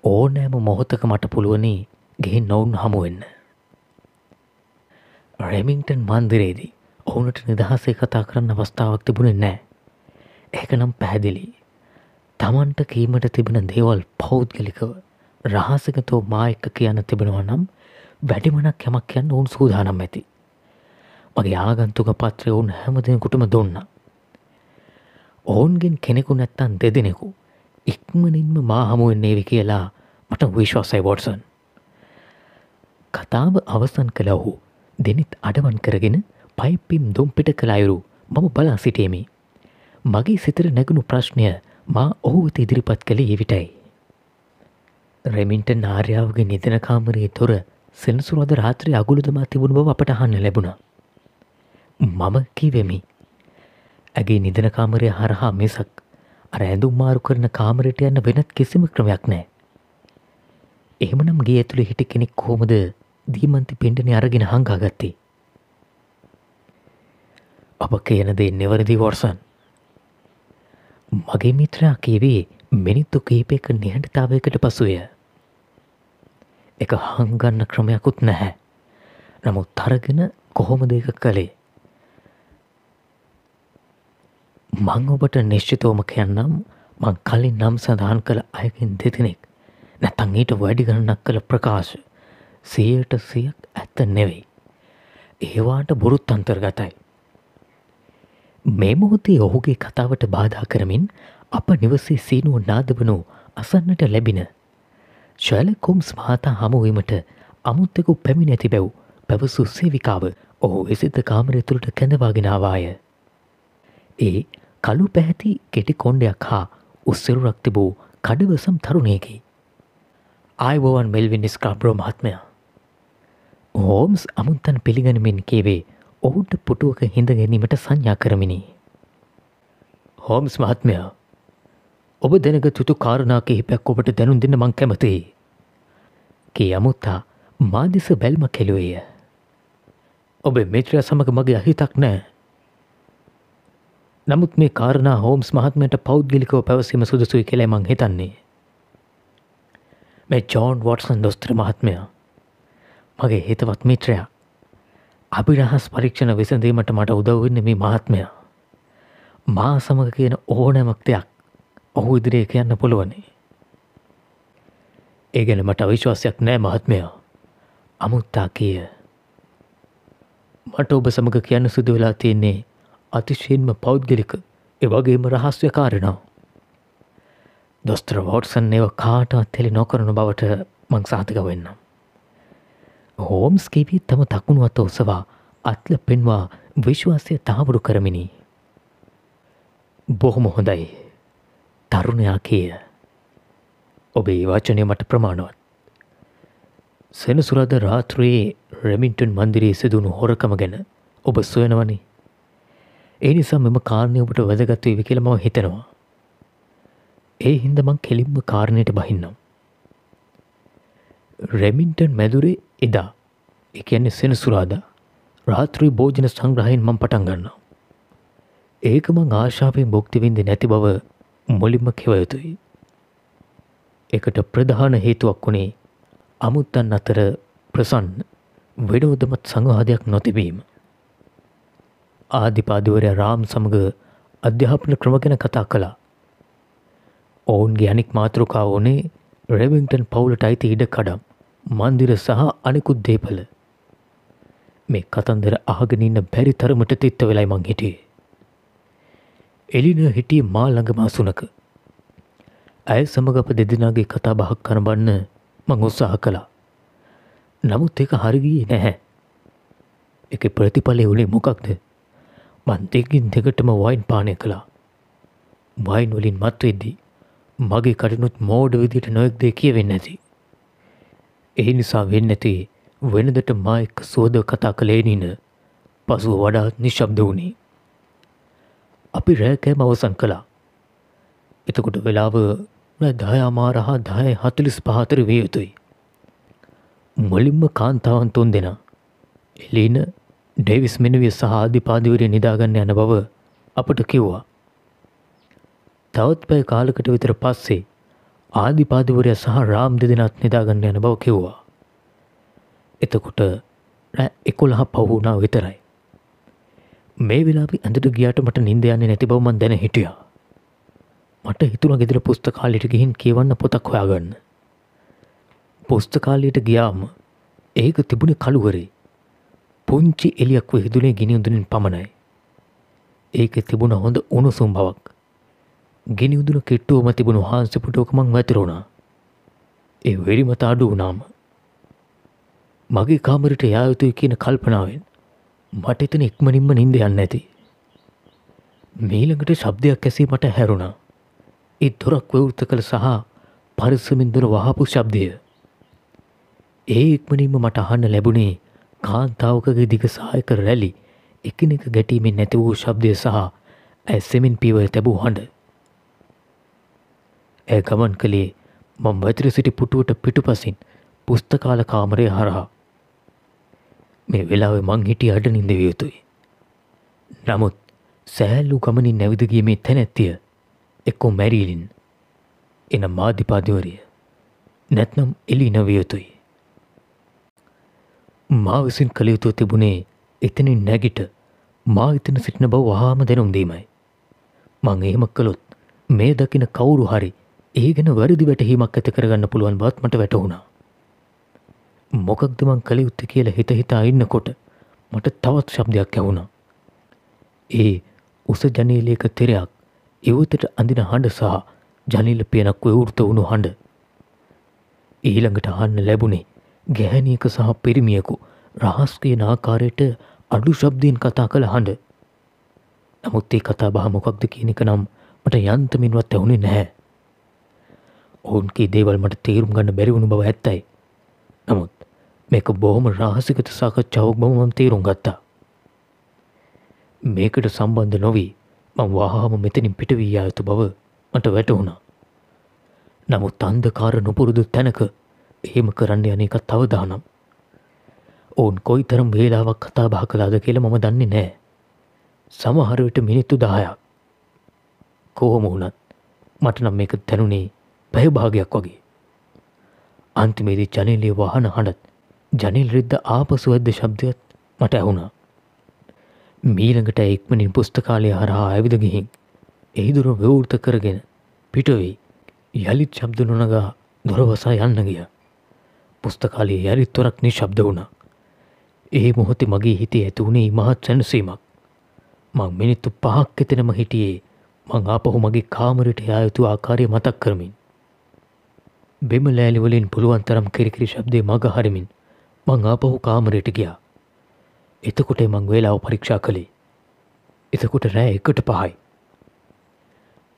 ඕනෑම මොහොතක මට පුළුවනී ගෙහින් නොවුන් හමුවෙන්න රෙමින්ටන් මන්දිරේදී ඔවුනට නිදහසේ කතා කරන්න අවස්ථාවක් තිබුණේ නෑ. ඒක නම් පැහැදිලි. තමන්ට කීමට තිබෙන දේවල් පෞද්ගලිකව රහසකතෝ මා එක්ක කියන්න තිබෙනවා නම් වැඩිමනක් යමක් කියන්න ඔවුන් සූදානම් ඇති. මගේ ආගන්තුක පත්‍රය ඔවුන් හැමදෙනකුටම දුන්න. ඔවුන්ගෙන් කෙනෙකු නැත්තන් දෙදෙනෙකු ඉක්මනින්ම මා හමුවෙන්නේවි කියලා මට විශ්වාසයි වෝටසන්. කතාව අවසන් කළ ඔහු දෙනෙත් අඩවන් කරගෙන පයිප්පිම් දුම් පිට කළ අයුරු මම බලා සිටීමි. මගේ සිතර නැගුණු ප්‍රශ්නය මා ඔහුවත ඉදිරිපත් කළේ එවිටයි. රෙමින්ට නාර්යාවගේ නිදන කාමරයේ තොර සෙනසුරද රාත්‍රය අගුළුදමා තිබුණ බව අපට අහන්න ලැබුණ. මම කිවෙමි. ඇගේ නිදන කාමරය හරහා මෙසක් අර ඇඳුම් මාරු කරන කාමරයට යන්න වෙනත් කිසිම ක්‍රමයක් නෑ. එහෙමනම් ගේ ඇතුළ හිට කෙනෙක් කෝමද දීමන්ති පෙන්ඩන අරගෙන හංගාගත්තේ. අප කියන දේ නෙවරදි වර්සන්. මගේ මිත්‍රා කියවේ මිනිත්තු කීපයක නිහඬතාවයකට පසුය. එක හංගන්න ක්‍රමයකුත් නැහැ. නමුත් තරගෙන කොහොම දෙක කළේ. මං ඔබට නිශ්චිතෝම කියන්නම් මං කලින් නම් සඳහන් කළ අයකින් දෙතිනෙක් නැතන් ඊට වැඩි ගණනක් කළ ප්‍රකාශ සියයට සියක් ඇත්ත නෙවෙයි. ඒවාට බොරුත් අන්තර්ගතයි. මේ මොහොතේ ඔහුගේ කතාවට බාධා කරමින් අප නිවසේ සීනුව නාදවනු අසන්නට ලැබින. ශලකොම්ස් මහතා හමුවීමට අමුත්තෙකු පැමිණ ඇති බැව් පැවසු සේවිකාව ඔහු එසිත කාමරය තුළට කැඳවාගෙනාවාය. ඒ කළු පැහැති කෙටි කොන්්ඩයක් හා උස්සෙරුරක් තිබූ කඩවසම් තරුණයකි. ආයිබෝවන් මෙල්වින් ස්කාබ්‍රෝ මහත්මයා. හෝම්ස් අමුන්තන් පිළිගනමින් කේවේ ඔහුට පුටුවක හිඳ ගැනීමට සංඥා කරමිනි. හෝම්ස් මහත්මයා ඔබ දෙනක තුතු කාරණා කිහිපයක් ඔබට දැනුම් දෙන්න මං කැමතියි. කී අමුත්තා මාදිස බැල්ම කෙළුවේය. ඔබ මිත්‍රය සමඟ මගේ අහිතක් නෑ. නමුත් මේ කාරණා හෝම්ස් මහත්මයට පෞද්ගලිකව පැවසීම සුදුසුයි කෙළේ මං හිතන්නේ. මේ ජෝන් වොටසන් දොස්ත්‍ර මහත්මයා මගේ හිතවත් මිත්‍රයා අභිරහස් පරීක්ෂණ විසඳීමට මට උදවවෙන්න මේ මහත්මයා. මා සමඟ කියන ඕනෑමක් දෙයක් ඔහු ඉදිරියේ කියන්න පුළුවනේ. ඒ ගැන මට අවිශ්වාසයක් නෑ මහත්මයා අමුත්තා කිය. මට ඔබ සමඟ කියන්න සිදු වෙලා තියෙන්නේ අතිශයෙන්ම පෞද්ගලික එවගේම රහස්ය කාරණාව. දොස්ත්‍ර වෝටසන් ඒව කාටවත් හෙළි නොකරනු බවට මං සාතික වෙන්නම්. හෝම්ස් කිවී තම දකුණු අත ඔසවා අත්ල පෙන්වා විශ්වාසය තාවුරු කරමිනි. බොහොම හොඳයි තරුණයා කියය. ඔබේ වචනය මට ප්‍රමාණවත්. සෙනසුරද රාත්‍රයේ රෙමින්ටන් මන්දිරී සිදුණු හොරකම ගැන ඔබ සොයනවනි. ඒ නිසා මෙම කාරණය ඔබට වැදගත්වේවි කියල මව හිතෙනවා. ඒ හින්ද මං කෙලින්ම කාරණයට බහින්නම්. රෙමින්ටන් මැදුරේ එදා එකන්නේ සෙනසුරාද රාත්‍රී භෝජන සංග්‍රහයෙන් මං පටන් ගන්නවා. ඒක මං ආශාපයෙන් බොක්තිවින්ද නැති බව මුලින්ම කෙවයුතුයි. එකට ප්‍රධාන හේතුවක් වුණේ අමුත්තන් අතර ප්‍රසන්න වෙනෝදමත් සංවාදයක් නොතිබීම. ආධිපාදිවරය රාම් සමඟ අධ්‍යාපන ක්‍රම ගැන කතා කළා. ඔවුන්ගේ අනික් මාතෘකාව ඕනේ රෙවිංටන් පවුලට අයිති ඉඩ කඩම් මන්දිර සහ අනෙකුත් දේපල මේ කතන්දර අහගෙනන්න බැරි තරමට තිත්ත වෙලයි මං හිටියේ. එලින හිටිය මා ළඟ මාසුනක. ඇය සමග අප දෙදෙනගේ කතා බහක් කරබන්න මං උත්සාහ කළා. නමුත් එක හරිගියේ නැහැ. එක ප්‍රතිඵලය වුණේ මොකක්ද මන්තයකින් දෙකටම වයින් පානය කළා. වයින් වලින් මත්වෙද්දී මගේ කටනුත් මෝඩ විදිට නොයෙක්දේ කියවෙන්න ඇති. එහි නිසා වෙන්න ඇති වෙනදට මායික සෝද කතා කළේ නින පසුව වඩාත් නිශබ්ද වුණේ. අපි රෑකෑම අවසන් කළා. එතකොට වෙලාව දහයාමාරහා දහය හතුලිස් පහතර විය යුතුයි. මුලින්ම කාන්තාවන් තුන් දෙෙන එලීන ඩේවිස් මෙනවිය සහ ආධිපාදිවරය නිදාගන්න යන බව අපට කිව්වා. තවත් පැය කාලකට විතර පස්සේ ආධිපාදිවරය සහ රාම් දෙදෙනත් නිදාගන්න යන බව කිව්වා. එතකොට එකොළහ පවුනා විතරයි. මේ වෙලාපි ඇඳට ගියාට මට නින්දයන්නේ නැති බවමන් දැන හිටියා. මට හිතුන ගෙදර පුස්තකාලිට ගිහින් කියවන්න පොතක් හොයාගන්න. පුස්තකාලයට ගියාම ඒක තිබුණ කළුවරේ පුංචි එලියක්ව හිදුනේ ගිනියුදුනින් පමණයි. ඒක තිබුණ හොඳ උණුසුම් බවක්. ගෙනියුදුන කෙට්ටුවම තිබුණු හාන්සපුටෝකමං වැතිරුණා. ඒ වෙරිමත අඩු වනාම. මගේ කාමරට යායුතුයි කියන කල්පනාවෙන් මට එතන ඉක්මනින්ම නින්ද යන්න ඇති. මීළඟට ශබ්දයක් ඇසී මට හැරුණා. ඒ දොරක් වවෘත කළ සහ පරිස්සමින් දොර වහපු ශබ්දය. ඒ ඉක්මනින්ම මට අහන්න ලැබුණේ කාන්තාවකගේ දිග සායක රැලි එකනෙක ගැටීමෙන් නැති වූ ශබ්දය සහ ඇස්සෙමින් පිව තැබූ හඬ. ඇය ගමන් කළේ මං වැතිර සිටි පුටුවට පිටුපසින් පුස්තකාල කාමරය හරහා. මේ වෙලාව මං හිටිය අඩ නින්ද වියයුතුයි. නමුත් සෑල්ලු ගමනින් නැවිදගීමේ තැනැත්තිය එක්කෝ මැරීලින් එන මාධිපාදිවරිය නැත්නම් එලි නවියයුතුයි. මා විසින් කළ යුතුව තිබුණේ එතනින් නැගිට මා එතන සිටින බව වහාම දෙනුම් දීමයි. මං එහෙම කළොත් මේ දකින කවුරු හරි ඒ ගැන වැරදි වැටහීමක් ඇති කරගන්න පුළුවන් බත් මට වැටහුණා. මොකක්ද මං කළ යුත්ත කියලා හිත හිතා ඉන්නකොට මට තවත් ශබ්දයක් ඇවුණා. ඒ උස ජනීලයක තෙරයක් ඉවතට අඳින හඬ සහ ජනිල පියනක් වවෘත වුණු හඬ. ඊළඟට අහන්න ලැබුණේ ගැහැනියක සහ පිරිමියකු රහස් කියන ආකාරයට අඩු ශබ්දයෙන් කතා කළ හඬ. නමුත් ඒ කතා බහ මොකක්ද කියන එක නම් මට යන්තමින්වත් ඇවුණේ නැහැ. ඔවුන්ගේ දේවල් මට තේරුම් ගන්න බැරිවුණු බව ඇත්තයි. නමුත් මේක බොහොම රහසිකත සාකච්ඡාවක් බව මම තේරුම් ගත්තා. මේකට සම්බන්ධ නොවී මං වහාම මෙතනින් පිටවී යුතු බව මට වැටහුණා. නමුත් අන්දකාර නොපුරුදු තැනක එහෙම කරන්න යන එක තවදානම්. ඔවුන් කොයි තරම් වේලාවක් කතා බහ කලාද කියල මම දන්නේ නෑ. සමහරවිට මිනිත්තු දායක්. කොහොම වුණත් මට නම් මේක තැනුනේ පැයභාගයක් වගේ. අන්තිමේදී ජනලේ වහන හඬත් ජනිල් රිද්ද ආපසු ඇද්ද ශබ්දයත් මට ඇහුණා. මීළඟට එක්මනින් පුස්තකාලය හරහා ඇවිද ගිහින් එහිදුර වවෘත කරගෙන පිටවෙයි යළිත් ශබ්ද නොනගා දොරවසා යන්න ගිය. පුස්තකාලයේ යරිත්තොරක් නිශබ්ද වුණා. ඒ මොහොතේ මගේ හිතේ ඇතිවුණේ මහත් සැනසීමක්. මං මිනිත්තු පහක් එතනම හිටියේ මං ආපහු මගේ කාමරට යා යුතු ආකාරය මතක් කරමින්. බෙම ලෑලිවලින් පුළුවන් තරම් කිරිකිරි ශබ්දය මග හරිමින් මං ආපහු කාමරයට ගියා. එතකොට මං වේලාව පරීක්ෂා කළේ. එතකොට රෑ එකට පහයි.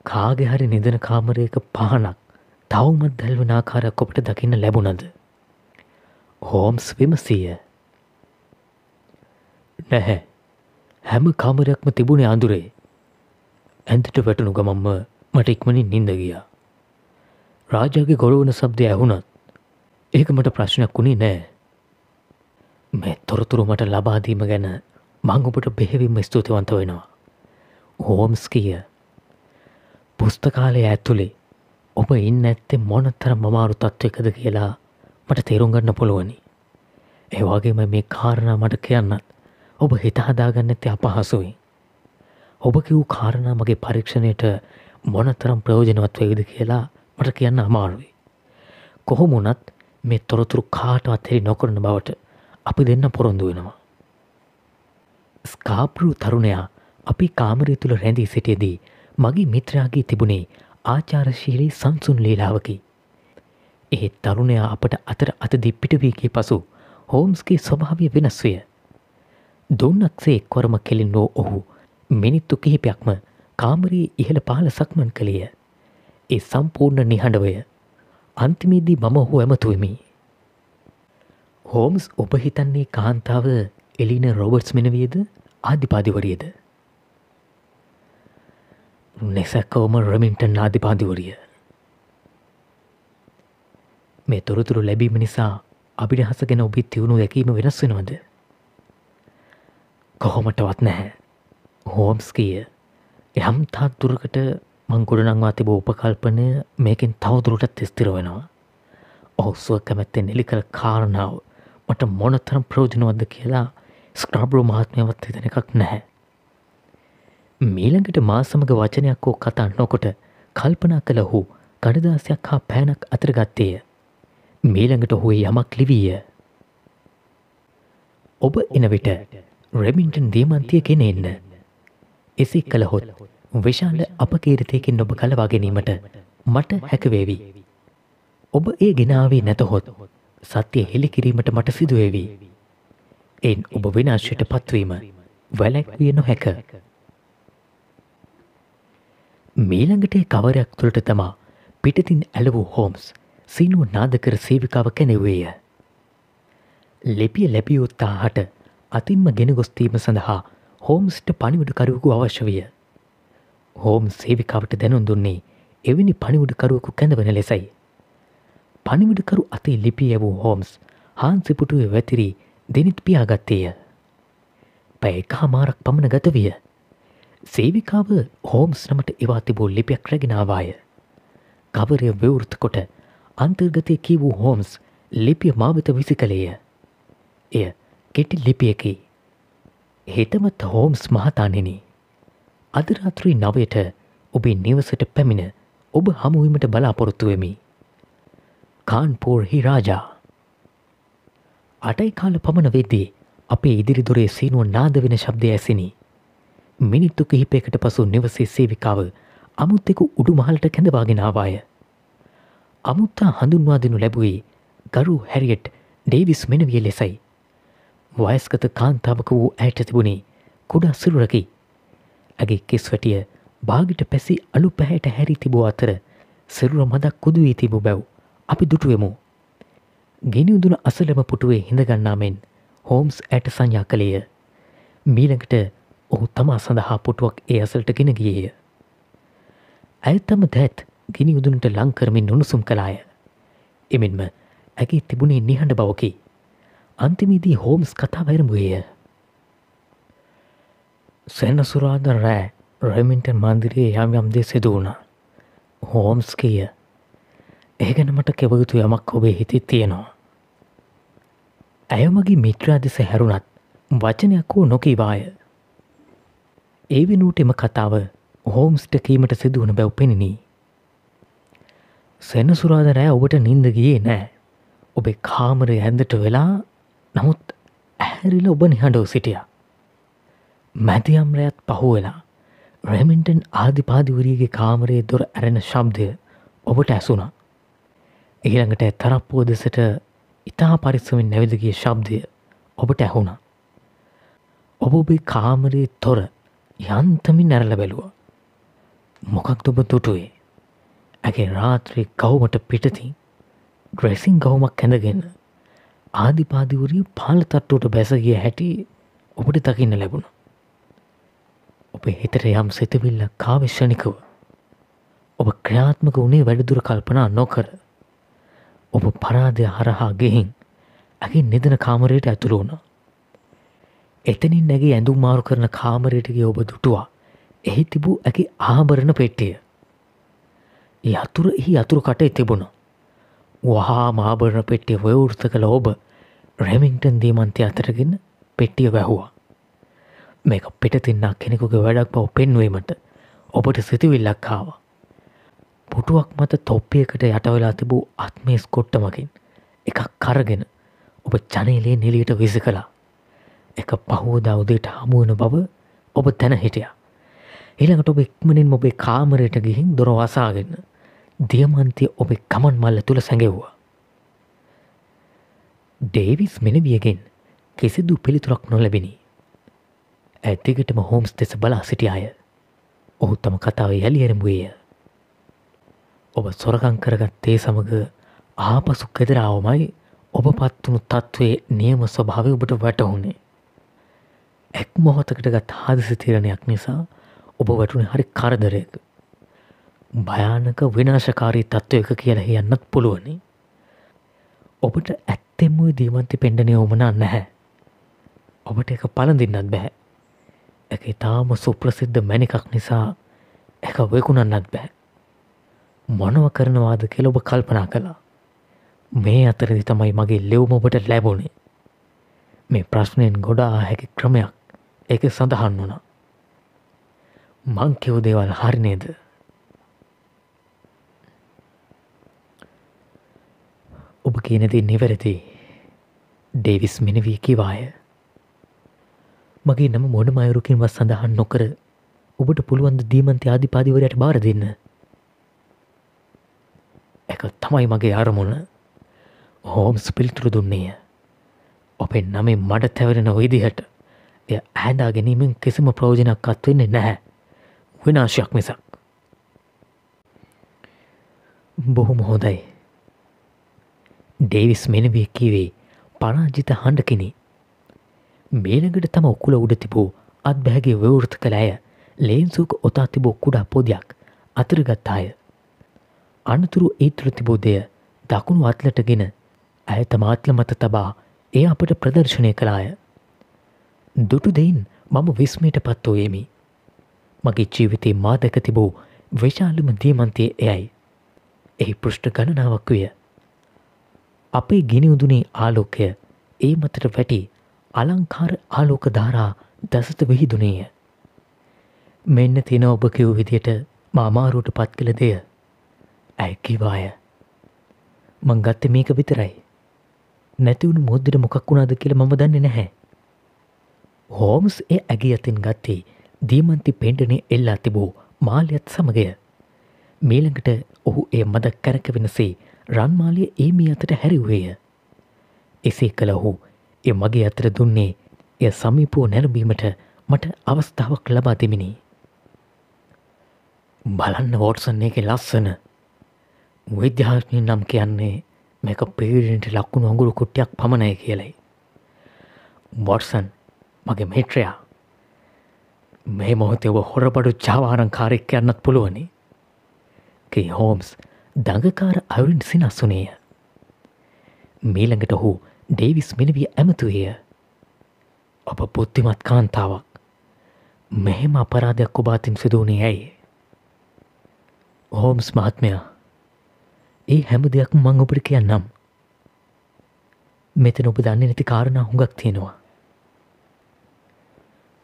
කාගෙ හරි නිදන කාමරයක පහනක් තවමත් දැල්වන ආකාරයක් ඔබට දකින්න ලැබුණද. හෝම්ස් විමසීය. නැහැ හැම කාමරයක්ම තිබුණේ අඳුරේ ඇන්තට වැටනු ගමම්ම මට ඉක්මනින් නින්ද ගියා. රාජාගේ ගොරවන සබ්දය ඇහුණත් ඒක මට ප්‍රශ්නයක් වුණේ නෑ. මේ තොරතුරු මට ලබාදීම ගැන මංගුපට බෙහෙවිම ස්තුතිවන්ත වෙනවා. හෝම්ස් කිය පුස්තකාලය ඇතුළේ ඔබ ඉන්න ඇත්තේ මොනතර මමාරු තත්ත්ව එකද කියලා මට තේරුම්ගන්න පුළුවනි. ඒවාගේම මේ කාරණා මට කියන්නත් ඔබ හිතහදාගන්න ඇති අපහසුයි. ඔබ කිව් කාරණා මගේ පරීක්ෂණයට මොනතරම් ප්‍රයෝජනවත් වේවිද කියලා මට කියන්න අමාරුයි. කොහොමුණත් මේ තොරතුරු කාටවත් හෙරි නොකරන බවට අපි දෙන්න පොරොන්දු වෙනවා. ස්කාප්රු තරුණයා අපි කාමරය තුළ රැඳී සිටියදී මගේ මිත්‍රාගේ තිබුණේ ආචාරශීලී සංසුන් ලීලාවකි. ඒ තරුණයා අපට අතර අතදි පිටවීගේ පසු හෝම්ස්ගේ ස්වභාවය වෙනස්වය. දුන්නක්සේ එක්වරම කෙලින් නෝ ඔහු මිනිත්තු කිහිපයක්ම කාමරී ඉහළ පාල සක්මන් කළිය. ඒ සම්පූර්ණ නිහඬවය අන්තිමේදී මම ඔහු ඇමතුවමි. හෝම්ස් ඔබ හිතන්නේ කාන්තාව එලින රොබර්ට්ස් මෙනවියද ආධිපාදිවරියද. නෙසැක්කවම රමින්ටන් ආධිපාදිවරිය. මේ තොරතුරු ලැබීම නිසා අභිනහස ගැන ඔබි තිවුණු දැකීම වෙනස් වෙනවද. කොහොමටවත් නැහැ. හෝම්ස් කිය යම් තාත් දුරකට මංගොඩනංවා තිබ උපකල්පනය මේකින් තවදුරටත් තිස්තිර වෙනවා. ඔහුස්ුව කැමැත්තෙන් එලි කළ කාරණාව මට මොනතරම් ප්‍රෝජනවද්ද කියලා ස්ක්‍රබ්‍රෝ මහත්මයවත් හිතන එකක් නැහැ. මීළඟට මා සමඟ වචනයක් හෝ කතා නොකොට කල්පනා කළ ඔහු කඩදාසයක් හා පෑනක් අතරගත්තේය. මීළඟට ඔහුේ යමක් ලිවීය. ඔබ එනවිට රෙමින්ටන් දීමන්තිය කෙන එන්න. එසි කළහොත් විශාල අපකේරිතයකින් ඔබ කලවා ගැනීමට මට හැකවේවි. ඔබ ඒ ගෙනාවේ නැතහොත් සත්‍යය හෙළිකිරීමට මට සිදුවේවී. එන් ඔබ විනාශයට පත්වීම වැලැක්විය නොහැක. මීළඟට කවරයක් තුළට තමා පිටතින් ඇලවූ හෝම්ස් සිනුව නාදකර සේවිකාව කැනෙවේය. ලෙපිය ලැබියයුත්තා හට අතින්ම ගෙන ගොස්තීම සඳහා හෝම්ස්ට පනිවිඩකරුවකු අවශ්‍ය විය. හෝම් සේවිකාවට දැනුන් දුන්නේ එවැනි පනිවිඩකරුවකු කැඳවන ලෙසයි. පනිවිඩකරු අතේ ලිපිය වූ හෝම්ස් හාන්සිපුටුව වැතිරී දෙනිත් පියාගත්තේය. පැය කාමාරක් පමණ ගත විය. සේවිකාව හෝම්ස් නමට එවා තිබූ ලිපියක් රැගෙනාවාය. කවරය වවෘත කොට අන්තර්ගතය කී වූ හෝම්ස් ලිපිය මාවත විසි කළේය. එය කෙටි ලිපියකි. හෙතමත් හෝම්ස් මහතානෙන. අදරාත්‍රී නවයට ඔබේ නිවසට පැමිණ ඔබ හමුවීමට බලාපොරොත්තුවමි. කාන්පෝර් හි රාජා අටයි කාල පමණ වෙද්දී අපේ ඉදිරි දොරේ සීනුව නාද වෙන ශබ්දය ඇසිනි. මිනිත්තු කිහිපයකට පසු නිවසේ සේවිකාව අමුත්තෙකු උඩු මහලට කැඳවාගෙනාවාය. අමුත්තා හඳුන්වාදනු ලැබුවේ ගරු හැරියට් ඩේවිස් මෙනවිය ලෙසයි. වයස්කත කාන්තාවක වූ ඇයට තිබුණේ කුඩා සිරුරකි. ඇගේ කෙස් වැටිය බාගිට පැසි අලු පැහැට හැරි තිබූ අතර සිරුර මදක් කුදුවී තිබූ බැව් අපි දුටුවමු. ගෙනියුදුන අසලම පුටුවේ හිඳගන්නාමෙන් හෝම්ස් ඇට සංඥා කළේය. මීළඟට ඔහු තමා සඳහා පුටුවක් ඒ අසල්ට ගෙන ගියේය. ඇය තම දැත් ගිනි උදුනට ලංකරමින් උණුසුම් කලාය. එමෙන්ම ඇගේ තිබුණේ නිහඬ බවකි. අන්තිමේදී හෝම්ස් කතා වැරඹුවේය. සැනසුරාද රෑ රෙමින්ටන් මන්දිරයේ යම් යම් දේ සිදු වුණ. හෝම්ස් කියය. ඒ ගැන මට කෙවයුතු යමක් ඔබේ හිති තියෙනවා. ඇයමගේ මිත්‍රා දෙස හැරුණත් වචනයක් වූ නොකීවාය. ඒ වෙනුවට එම කතාව හෝම්ස්ට කීමට සිදුවන බැව් පෙනිනී. සෙනසුරාද රෑ ඔබට නින්ද ගියේ නෑ. ඔබේ කාමරය ඇන්දට වෙලා නමුත් ඇහැරිල ඔබ නිහඬෝ සිටිය. මැතියම්රයත් පහුවෙලා රෙමින්ටන් ආධිපාදිවරියගේ කාමරයේ දොර ඇරෙන ශබ්දය ඔබට ඇසුනා. ඊළඟට තරප්පුෝ දෙසට ඉතා පරිස්සමින් නැවිදගේ ශබ්දය ඔබට ඇහුුණා. ඔබ ඔබේ කාමරයේ තොර යන්තමින් නැරල බැලුව. මොකක් ඔබ තුටුවේ ඇගේ රාත්‍රී කවුමට පිටතින් ඩ්‍රෙසින් ගවමක් කැඳගෙන ආධිපාදිවරිය පාල තට්ටුවට බැසගිය හැටි ඔබට දකින්න ලැබුණ. ඔබ හිතට යම් සිතවිල්ල කාවිශ්ෂණිකව ඔබ ක්‍රියාත්මක වුණේ වැඩදුර කල්පනා නොකර ඔබ පරාදය හරහා ගෙහින් ඇගේ නිදන කාමරයට ඇතුළ වුණ. එතනින් නැගේ ඇඳුම් මාරු කරන කාමරයටගේ ඔබ දුටුවා එහි තිබූ ඇකි ආභරණ පෙට්ටිය. ඒ අතුර එහි අතුරු කටේ තිබුණ. වහා මාභරණ පෙට්ටිය වයවෘත කළ ඔබ රැමින්ටන් දීමන්තය අතරගෙන පෙට්ටිය වැැහවා. මේක පිටතින්නක් කෙනෙකුගේ වැඩක් පව පෙන්වීමට ඔබට සිතිවිල්ලක්කාවා. පුටුවක් මත තොප්පයකට යටවෙලා තිබූ අත්මේස් කොට්ටමකින් එකක් කරගෙන ඔබ ජනේලේ නිලියට විසි කලා එක පහෝදා උදේට හමුවන බව ඔබ තැන හිටිය. ඊළඟට ඔබ ඉක්මනින් ඔබේ කාමරයට ගිහින් දොරවසාගන්න දියමන්තිය ඔබේ කමන් මල්ල තුළ සැඟෙව්වා. ඩේවිස් මෙනවියගෙන් කිසිදු පිළිතුරක් නොලැබිණි. ඇතිකටම හෝම්ස් දෙස බලා සිටිය අය ඔහු තම කතාව යළියරඹුවේය ඔබ සොරකං කරගත්තේ සමඟ ආපසු කෙදරාවමයි ඔබ පත්වුණු තත්ත්වයේ නියම ස්වභාවය ඔබට වැටහුණේ. එක් මොහොතකට ගත් හාදසි තීරණයක් නිසා ඔබ වැටුණ හරි කරදරයක. භයානක විනාශකාරී තත්ත්වයක කියලා යන්නත් පුළුවනි. ඔබට ඇත්තෙමුයි දීමන්ති පෙන්ඩනය ඕමනා නැහැ. ඔබට එක පලඳින්නත් බැහැ. එක ඉතාම සුප්‍රසිද්ධ මැනිකක් නිසා එක වෙකුණන්නත් බැහැ. මොනව කරනවාද කෙල ඔබ කල්පනා කළා. මේ අතරදි තමයි මගේ ලෙව්මොබට ලැබුණේ. මේ ප්‍රශ්නයෙන් ගොඩා හැකි ක්‍රමයක් එක සඳහන් වුණා. මංකිව් දේවල් හරිනේද. ඔබ කියනදී නිවැරදි ඩේවිස් මිනිවී කිවාය. මගේ නම මොන මයුරුකින් වත් සඳහන් නොකර ඔබට පුළුවන්ද දීමන්ති ආධිපාදිවරයට බාර දෙන්න. එක තමයි මගේ අරමුණ. හෝම්ස් පිළිතුරු දුන්නේය. ඔපෙන් නමේ මඩ තැවරෙන විදිහට එය ඇදා ගැනීමෙන් කිසිම ප්‍රෝජනක් අත්වෙන්නේ නැහැ. විනාශයක් මිසක්. බොහොම හොඳයි. ඩේවිස් මෙනවී කිවේ පරාජිත හඬකිනි මේනකට තම ඔකුල උඩ තිබූ අත්බැහැගේ වවෘත කළ ඇය ලේන්සුක ඔතා තිබූ කුඩා පොදයක් අතරගත්තාය අනතුරු ඒතුර තිබෝදය දකුණු අත්ලටගෙන ඇය තමාත්ල මත තබා ඒ අපට ප්‍රදර්ශනය කළාය. දුටු දෙයින් මම විස්මයට පත්වෝයෙමි. මගේ ජීවිතේ මා දැක තිබූ විශාලම දියමන්තය එයයි. එහි පෘෂ්ඨ ගණනාවක් විය. අපේ ගිනි උදුනේ ආලෝකය ඒ මතට වැටි අලංකාර ආලෝක ධාරා දසත විහිදුනේය. මෙන්න තින ඔබ කිව් විදියට මාමාරුවට පත් කළ දෙය. ඇැකිවාය මං ගත්ත මේක විතරයි. නැතිවුණු මුද්දට මොකක් වුණාද කියල මම දන්නේ නැහැ. හෝම්ස් එ ඇගේ අතින් ගත්තේ දීමන්ති පෙන්ඩනේ එල්ලා තිබූ මාලියත් සමගය. මීළඟට ඔහු ඒ මදක් කැරක වෙනසේ රන්මාලිය ඒමී අතට හැරිවේය එසේ කළ ඔහු එ මගේ අතර දුන්නේ එය සමීපූ නැරබීමට මට අවස්ථාවක් ලබා දෙමිනි. බලන්න වෝට්සන් එක ලස්සන විද්‍යාඥය නම් කියන්නේ මේක පීඩට ලක්කුණු අඟුරු කුට්ටියක් පමණය කියලයි. වොටසන් මගේ මේට්‍රයා මේ මොහොතේ ඔබ හොරබඩු ජාවාරංකාරෙක් යන්නත් පුළුවනි. කී හෝම්ස් දඟකාර අවුරින් සිනස්සුනේය. මීළඟට ඔහු ඩේවිස් මෙනවිය ඇමතුවය. ඔබ බුද්ධිමත් කාන්තාවක් මෙහෙම අපරාධයක් ඔබාතින් සිදුවනේ ඇයි. හෝම්ස් මහත්මයා ඒ හැම දෙයක් මං ඔබට කියන්නම්. මෙතන ඔබ දන්නේ නැති කාරණා හුඟක් තියෙනවා.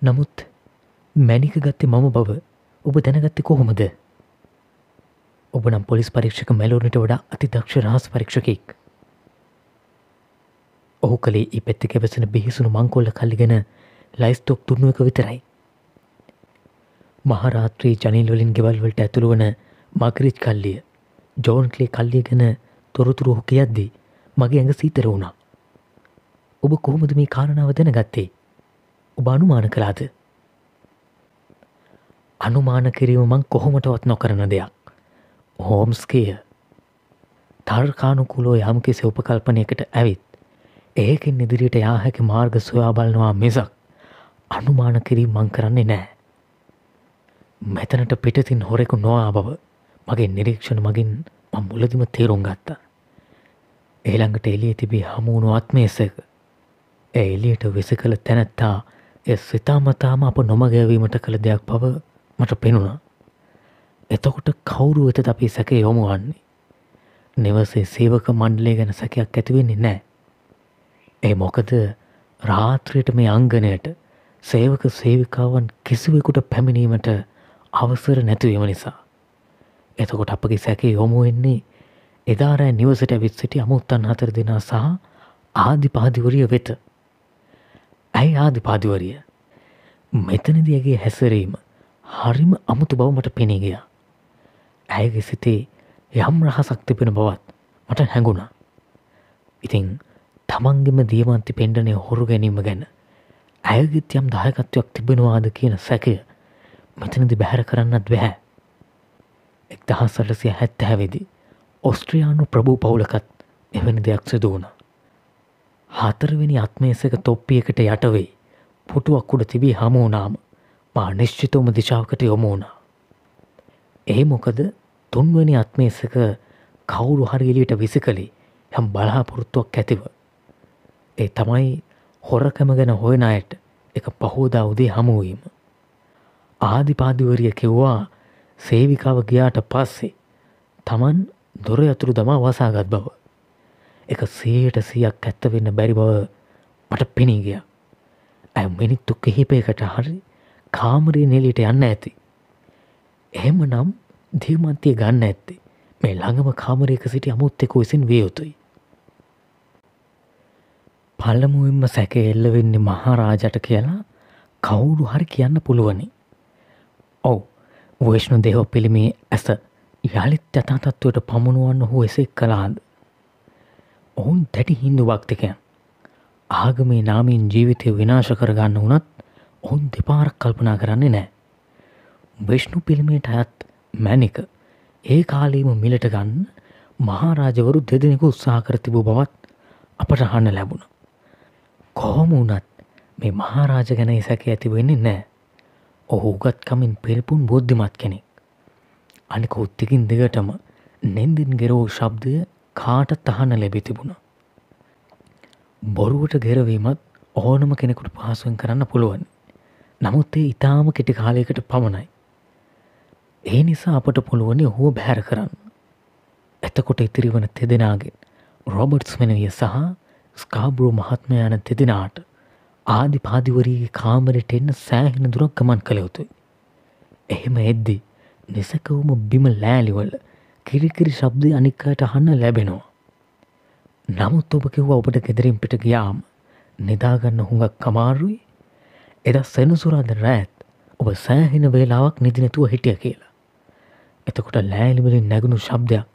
නමුත් මැනික ගත්තේ මම බව ඔබ දැනගත්තෙ කොහොමද. ඔබ නම් පොලිස් පරීක්ෂක මැලෝනට වඩා අති දක්ෂ රහස් පරීක්ෂකෙක්. ඔහු කළේ ඒ පැත්ති කැවසන බිහිසුණු මංකොල්ල කල්ලිගෙන ලයිස්තොක් තුන්නුව එක විතරයි. මහරාත්‍රී ජනිල්වලින් ගෙවල්වලට ඇතුළුවන මගරිච් කල්ලිය ජෝන්ක්ලේ කල්ලිය ගැන තොරතුරු හු කියද්දී මගේ ඇඟ සීතර වුණා. ඔබ කොහොමද මේ කාරණාව දැන ගත්තේ ඔබ අනුමාන කලාද අනුමාන කිරීම මං කොහොමටවත් නොකරන දෙයක් හෝම්ස්කය තර්කානුකුලෝ යම් කිසි උපකල්පනයකට ඇවිත් ඒකින් ඉදිරියට යාහැකි මාර්ග සොයා බලනවා මිසක් අනුමාන කිරීම මං කරන්නේ නෑ. මෙතනට පිටතින් හොරෙකු නොවා බව මගේ නිරීක්ෂණ මගින් මං මුලදිම තේරුම් ගත්තා. ඒළඟට එලිය තිබී හමුණු අත්මේසක ඒ එලියට වෙස කළ තැනැත්තා එ සිතාමතාම අප නොමගැවීමට කළ දෙයක් බව මට පෙනුණා. එතකොට කවුරු වෙත අපි සැක යොමු වන්නේ. නිවසේ සේවක මණ්ඩලේ ගැන සැකයක් ඇතිවෙන්නේ නෑ. ඒ මොකද රාත්‍රයට මේ අංගනයට සේවක සේවිකාවන් කිසිවෙකුට පැමිණීමට අවසර නැතිවීම නිසා. එතකොට අපගේ සැකේ යොමු වෙන්නේ එදාරෑ නිවසට ඇවිත් සිටි අමුත්තන් හතර දෙනා සහ ආධිපාදිවරිය වෙත. ඇයි ආධිපාදිවරිය මෙතනදියගේ හැසරීම හරිම අමුතු බව මට පෙනීගිය. ඇයගේ සිතේ යම් රහසක් තිබෙන බවත් මට හැඟුණා. ඉතිං තමන්ගෙම දියමන්ති පෙන්ඩනය හොරු ගැනීම ගැන ඇයගිත් යම් දායකත්වයක් තිබෙනවාද කියන සැකය මෙතනදි බැහැර කරන්නත් බැහැ. එක් දහස් සටසිය හැත්ත හැවිදි ඔස්ට්‍රියයානු ප්‍රභූ පවුලකත් එවැනි දෙයක් සිදුවන. හතරවෙනි අත්මේසක තොප්පියකට යටවෙයි පුටුවක් උඩ තිබී හමුවනාම මා නිශ්චිතවම දිශාවකට යොමුණා. ඒ මොකද තුන්වනි අත්මේසක කවුරු හරිලියට විසි කළේ යම් බලාපොරොත්තුවක් ඇතිව ඒ තමයි හොරකම ගැන හොයන අයට එක පහෝදා උදේ හමුවීම. ආධිපාදිවරිය කිව්වා සේවිකාව ගියාට පස්සේ තමන් දොර ඇතුරු දමා වසාගත් බව. එක සේයට සියක් ඇත්ත වෙන්න බැරි බව මට පෙනී ගිය. ඇ මිනිත්තු කිහිපයකට හරි කාමරී නෙලිට යන්න ඇති. එහෙම නම් දීමන්තිය ගන්න ඇත්තේ මේ ළඟම කාමරයක සිටි අමුත්තෙකු විසින් වියයුතුයි. පල්ලමුවින්ම සැක එල්ල වෙන්නේ මහාරාජට කියලා කවුරු හරි කියන්න පුළුවනි. ඔවු වේශ්ණු දෙහෝ පිළිමේ ඇස යළිත් යථතත්වයට පමුණුවන්න හු එසෙක් කලාද. ඔවුන් දැටි හින්දු භක්තිකයන්. ආගමේ නාමීන් ජීවිතය විනාශ කරගන්න වනත් ඔවුන් දෙපාරක් කල්පනා කරන්නේ නෑ. විශ්ණු පිළිමේට අයත් මැනික ඒ කාලීම මිලට ගන්න මහාරාජවරු දෙදෙනෙකු උත්සාහ කර තිබූ බවත් අපට හන්න ලැබුණ. කොහොම වනත් මේ මහාරාජ ගැන සැක ඇති වෙන්නේ නෑ ඔහු උගත්කමින් පිරිපුන් බෝද්ධිමත් කෙනෙක්. අනික උත්තිකින් දෙගටම නෙන්දින් ගෙරෝ ශබ්දය කාටත් අහන්න ලැබි තිබුණ. බොරුවට ගෙරවීමත් ඕනම කෙනෙකුට පහසුවෙන් කරන්න පුළුවන්. නමුත් ඒ ඉතාම කෙටි කාලයකට පමණයි. ඒ නිසා අපට පුළුවනි ඔහුව බැහැර කරන්න. එතකොට ඉතිරිවන තෙදෙනගෙන් රොබර්ට්ස් වෙනවිය සහ ස්කාබ්‍රෝ මහත්ම යන දෙදෙනාට ආදි පාදිවරී කාමරට එන්න සෑහෙන දුරක් ගමන් කළ යුතුයි. එහෙම එද්දි නිසකවම බිම ලෑලිවල කිරිකිරි ශබ්දය අනික්කායට අහන්න ලැබෙනවා. නමුත් ඔබ කිව්වා ඔබට ගෙදරින් පිට ගියාම් නිදාගන්න හුඟක් කමාරුයි එද සෙනසුරාද රෑත් ඔබ සෑහෙන වේලාවක් නිදිනැතුව හිටිය කියලා. එතකොට ලෑලිවලින් නැගුණු ශබ්දයක්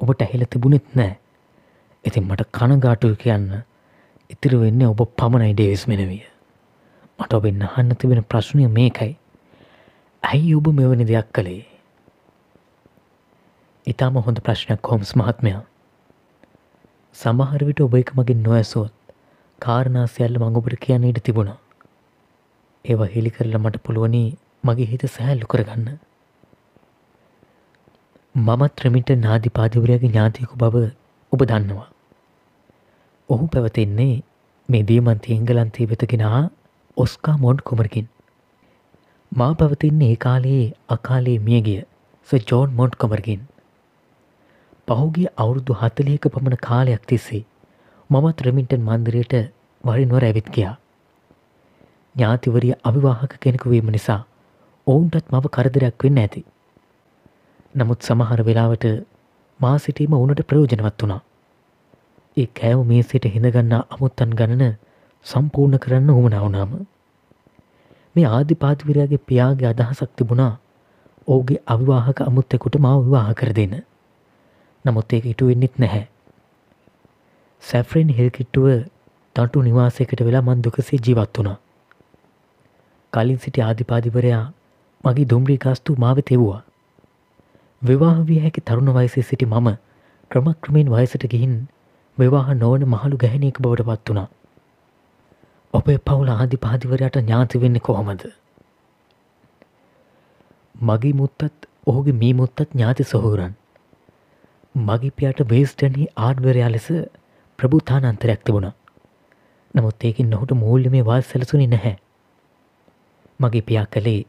ඔබට ඇහිල තිබුණෙත් නෑ. ඉතින් මට කනගාටුව කියන්න ඉතිරි වෙන්න ඔබ පමණයි ඩේවිස් මෙනවිය. මට ඔබෙන් අහන්න තිබෙන ප්‍රශ්නය මේකයි. ඇයි ඔබ මෙවැනි දෙයක් කළේ. ඉතාම හොඳ ප්‍රශ්නයක් හොම්ස් මහත්මයා. සමහරවිට ඔබ එක මගින් නොඇසුවොත් කාරණාසියල්ල මඟොබට කියන්න ඉට තිබුණා. ඒව හෙළි කරලා මට පුළුවනි මගේ හිත සෑල්ලු කරගන්න. මමත් ත්‍රමිට නාධිපාතිවරයාගේ ඥාතියකු බව ඔබ දන්නවා. ඔහු පැවතින්නේ මේ දීමන්ති එංගලන්තී වෙතගෙනා ඔස්කා මොන්ඩ් කොමරකින්. මා පැවතින්නේ ඒ කාලයේ අකාලේ මියගිය ස ජෝන් මොන්ඩ් කොමරකින්. පහුගේ අවුරුදු හතලියක පමණ කාලයක් තිස්සේ මමත් රමින්ටන් මන්දිරයට වරින්වර ඇවිත් ගියා. ඥාතිවරිය අවිවාහක කෙනෙකු වීම නිසා ඔවුන්ටත් මව කරදරයක් වෙන්න ඇති. නමුත් සමහර වෙලාවට මා සිටීම ඕනට ප්‍රයෝජනවත් වුණා. ඒ කෑව මේ සිට හිඳගන්නා අමුත්තන් ගණන සම්පූර්ණ කරන්න උමනාවනාම. මේ ආධිපාතිවිරයාගේ පියාගේ අදහසක් තිබුණා ඕගේ අවිවාහක අමුත්තෙකුට මාව විවාහ කර දෙන්න. නමුත් ඒක ඉටු වෙන්නෙත් නැහැ. සැෆ්‍රෙන් හිල්කිට්ටුව තටු නිවාසයකට වෙලා මන් දුකසේ ජීවත් වුණා. කලින් සිටි ආධිපාදිවරයා මගේ දුම්රී ගස්තු මාව තෙව්වා. විවාහ විය හැකි තරුණ වයසේ සිටි මම ක්‍රමක්‍රමයෙන් වයසට ගිහින් විවාහ නොවන මහළු ගැහැනීක බවට පත් වුණා. ඔබේ පවුල ආදි පාදිවරයට ඥාති වෙන්න කොහොමද. මගේ මුත්තත් ඔහුගේ මී මුත්තත් ඥාති සොහුරන්. මගේ පියට බේස්ටනි ආඩ්වරයා ලෙස ප්‍රභූතානන්තරයක් තිබුණ. නමුත් ඒකින් නොහුට මූල්‍ය මේ වාල් සැලසුනි නැහැ. මගේ පියා කළේ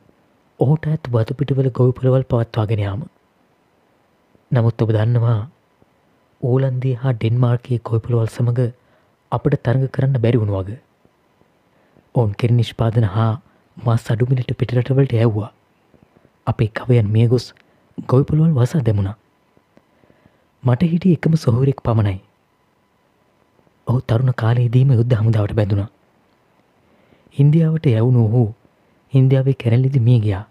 ඔහුට ඇත් බතු පිටිවල ගොවිපුරවල් පවත්වාගෙන යාම. නමුත් ඔබ දන්නවා ඕලන්දී හා ඩෙන්මාර්කයේ කොයිපුළවල් සමඟ අපට තරඟ කරන්න බැරි වුණු වග. ඔවුන් කෙරි නිෂ්පාදන හා මා සඩුමිනිට පිටරටවලට ඇව්වා. අපේ කවයන් මිය ගොස් ගොයිපුළුවල් වසා දෙමුණා. මට හිටිය එකම සොහුරෙක් පමණයි. ඔහු තරුණ කාලයේදීම යුද්ධ හමුදාවට බැඳුණා. ඉන්දියාවට යවුණු ඔහු ඉන්දියාවේ කැරල්ලිදි මිය ගියා.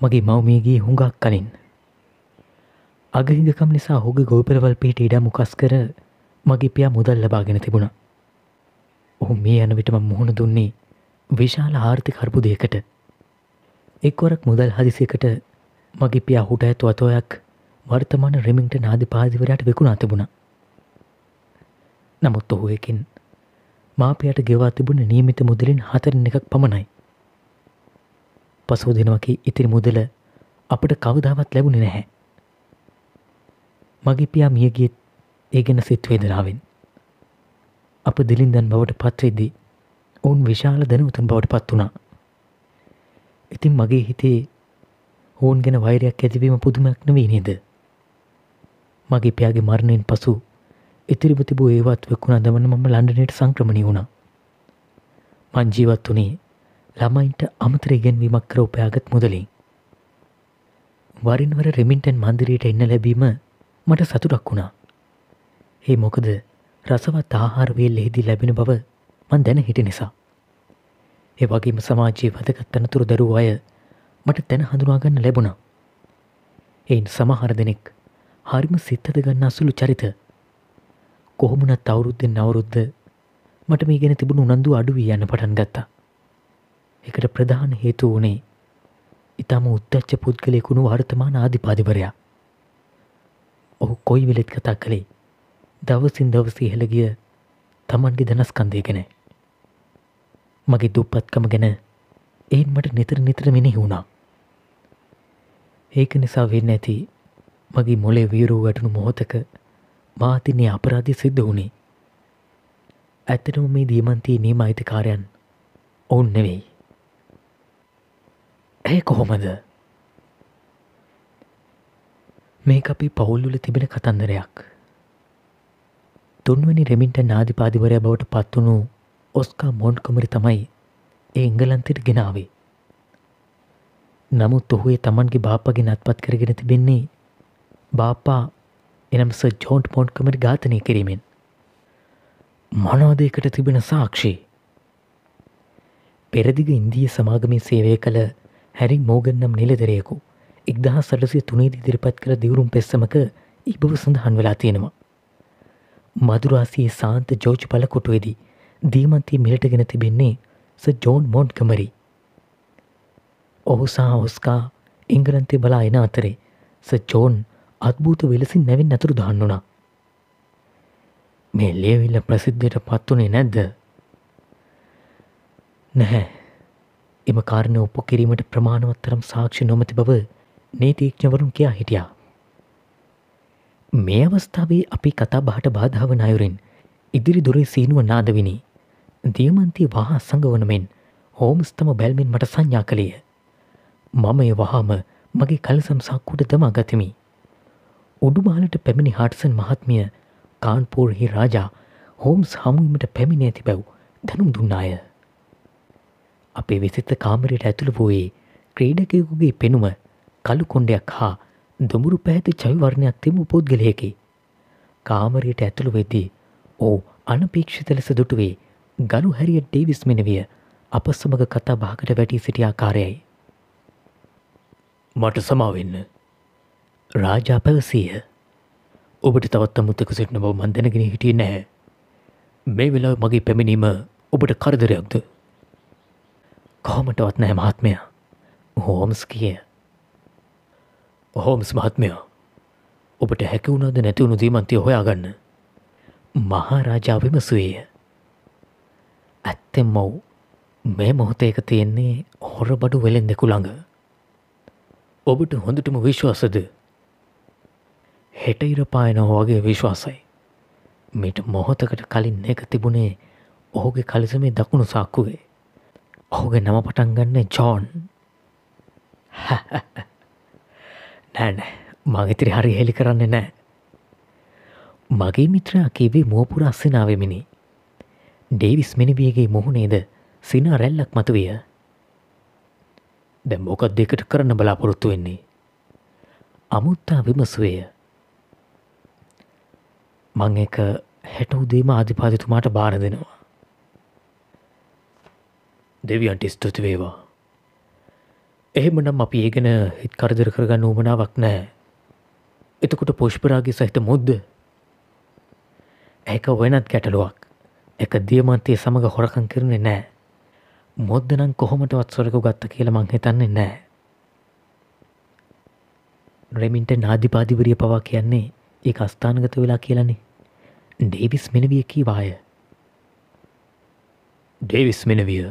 මගේ මවමියගේ හුඟක් කලින් අගහිඟකම් නිසා හුගේ ගෝපරවල් පිහිට ඉඩ මුකස් කර මගේ පියා මුදල් ලබාගෙන තිබුණ. ඔහු මේ යන විටම මුහුණ දුන්නේ විශාල ආර්ථික අර්බුදයකට. එක්වරක් මුදල් හදිසියකට මගේ පියා හුට ඇතු අතෝයක් වර්තමාන රෙමින්ට නාධි පාදිවරයට විකුණා තිබුණ. නමුත් ඔහු එකින් මාපයට ගෙවා තිබුණ නියමිත මුදලින් හතරෙන් එකක් පමණයි. පසෝ දෙනවකි ඉතිරි මුදල අපට කවදාවත් ලැබුණ නැහැ. මගේ පියා මියගියත් ඒ ගැන සිත්වේදනාවෙන්. අප දිලින්දන් බවට පත්වෙද්දී ඔවුන් විශාල දැනුතන් බවට පත් වුණා. ඉතින් මගේ හිතේ ඔවුන් ගැන වෛරයක් ඇතිවීම පුදුමයක් නවී නේද. මගේ පියාගේ මරණයෙන් පසු ඉතිරිව තිබූ ඒවත් වෙකුණා දමන මම ලන්ඩනයට සංක්‍රමණී වුණා. මං ජීවත් වනේ ළමයින්ට අමතර ඉගෙන්වීමක් කර උපයාගත් මුදලින්. වරින්වර රෙමින්ටන් මන්දිරයට එන්න ලැබීම මට සතුටක් වුණා. ඒ මොකද රසවත් ආහාරවේල් එහිදී ලැබෙන බව මන් දැන හිටි නිසා. ඒ වගේම සමාජයේ වදගත්තනතුරු දරුව අය මට තැන හඳුනාගන්න ලැබුණා. එයින් සමහර දෙනෙක් හරිම සිත්තද ගන්නා සුළු චරිත කොහොමුණත් අවුරුද්දෙන් අවුරුද්ද මට මේ ගැන තිබුණු උනන්දු අඩුවී යන්න පටන් ගත්තා. එකට ප්‍රධාන හේතු වනේ ඉතාම උත්තච්ච පුද්ගලයකුණු වර්තමාන ආධිපාදිවරයා. ඔහු කොයි වෙලෙත් කතා කළේ? දවසින් දවසී හෙළගිය තමන්ගේ දනස්කන්දය ගැන. මගේ දුප්පත්කම ගැන එයින් මට නිතර නිතර මිනිහි වුණා. ඒක නිසා වෙන්න ඇති මගේ මොලේ වීරූ වැටුණු මොහොතක මාතින්නේ අපරාධි සිද්ධ වුණේ. ඇත්තටම මේ දීමන්තී නීම අයිතිකාරයන් ඔවුන් නෙවෙයි. ඇය කොහොමද? මේක අපි පවුල්ලුල තිබෙන කතන්දරයක්. තුන්වනි රෙමින්ට නාධිපාදිවරය බවට පත්වුණු ඔස්කා මෝන්්කමරි තමයි ඒ එංගලන්තයට ගෙනාවේ. නමුත් ඔහුේ තමන්ගේ බාපගේ නත්පත් කරගෙන තිබෙන්නේ බාපා එනම්ස ජෝන්ට් මෝන්්කමරි ඝාතනය කිරීමෙන්. මනෝදයකට තිබෙන සාක්ෂී. පෙරදිග ඉන්දිය සමාගමින් සේවය කළ හැරි මෝගන්නම් නිලදරයෙකු එක්දහ සටසය තුනේද ඉදිරිපත් කළ දිවුරුම් පෙස්සමක ඉබව සඳහන් වෙලා තියෙනවා. මදුරාසියේ සාන්ත ජෝජ් පලකොටුවේදී දීමන්තී මිලටගෙන තිබෙන්නේ ස ජෝන් මෝන්් කමරි. ඔහු සහ ඔස්කා ඉංගලන්තේ බලා එන අතරේ ස ජෝන් අත්භූත වෙලසින් නැවින් ඇතුරු දහන්න වුණා. මේ ලේවිල්ල ප්‍රසිද්ධයට පත්වනේ නැද්ද නැහැ එම කාරණය ඔප්පු කිරීමට ප්‍රමාණවත්තරම් සාක්ෂි නොමති බව නීතිීක්ඥවරුන් කියා හිටියා. මේ අවස්ථාවේ අපි කතා බහට බාධාවන අයුරින් ඉදිරි දුරේ සීනුව නාදවිනි දියමන්තී වහා සඟවනමෙන් හෝම්ස්තම බැල්මින් මට සංඥා කළේය. මම ඒ වහාම මගේ කල්සම් සක්කුට දමා ගතිමි. උඩුමාලට පැමිණි හාටසන් මහත්මිය කාන්පූර්හි රාජා හෝම්ස් හමුවීමට පැමිණ ඇති බැව් දැනුම් දුන්නාය. අපේ වෙසිත්ත කාමරයට ඇතුළ වූයේ ක්‍රීඩකයකුගේ පෙනුම කළු කොන්ඩයක් හා දුමුරු පැහැති චවිවර්ණයක් තිබූ පුද්ගලයකි. කාමරයට ඇතුළු වෙද්දී ඕ අනපේක්ෂිත ලෙස දුටුවේ ගනු හැරිය ඩේවිස් මෙනවිය අප සමඟ කතා භාකට වැටී සිටිය ආකාරයයි. මට සමාවෙන්න රාජා පැවසීය ඔබට තවත් අමුත්තක සිටින බව මන් දැනගෙන හිටියේ නැහැ. මේ වෙලාව මගේ පැමිණීම ඔබට කරදරයක්ද. කොහොමටවත් නැහැ මහත්මය. හෝම්ස් කිය. හෝම්ස් මහත්මය. ඔබට හැකිවුණද නැතිවුණු දීමන්තිය හොයාගන්න. මහාරාජා විමසුවේය. ඇත්තෙම් මව් මේ මොහොතේක තියෙන්නේ හොර බඩු වෙලෙන් දෙකු ළඟ. ඔබට හොඳටම විශ්වාසද හෙට ඉරපායනෝ වගේ විශ්වාසයි. මිට මොහොතකට කලින් එක තිබුණේ ඔහුගේ කලිසමේ දකුණු සාක්කුවේ. ඔහුගේ නම පටන් ගන්නේ ජෝන් <laughs> නෑනෑ මගතිරි හරි හෙළි කරන්නේ නෑ. මගේ මිත්‍රයා කිවේ මෝපුර අස්සනාවමිනි. ඩේවිස් මිනිවියගේ මුහුණේද සිනා රැල්ලක් මතුවිය. දැ මොකක් දෙකට කරන්න බලාපොරොත්තු වෙන්නේ. අමුත්තා විමසුවය මං එක හැට උදේම අධිපාතිතුමාට බාර දෙනවා. දෙවියන්ට ස්තුති වේවා. එහෙම නම් අපි ඒගෙන හිත් කරදර කරගන්න උමනාවක් නෑ. එතකොට පුෂ්පරාගේ සහිත මුද්ද ඒක වෙනත් ගැටලුවක් එක දියමන්තය සමඟ හොරකං කරන්නේ නෑ. මොද්දනම් කොහොමටවත් සොරකු ගත්ත කියල මං හිතන්නේ නෑ. රෙමින්ට නාධිපාදිවරිය පවා කියන්නේ ඒ අස්ථානගත වෙලා කියලන්නේ ඩේවිස් මෙනවිය කීවාය ඩේවිස් මෙනවිය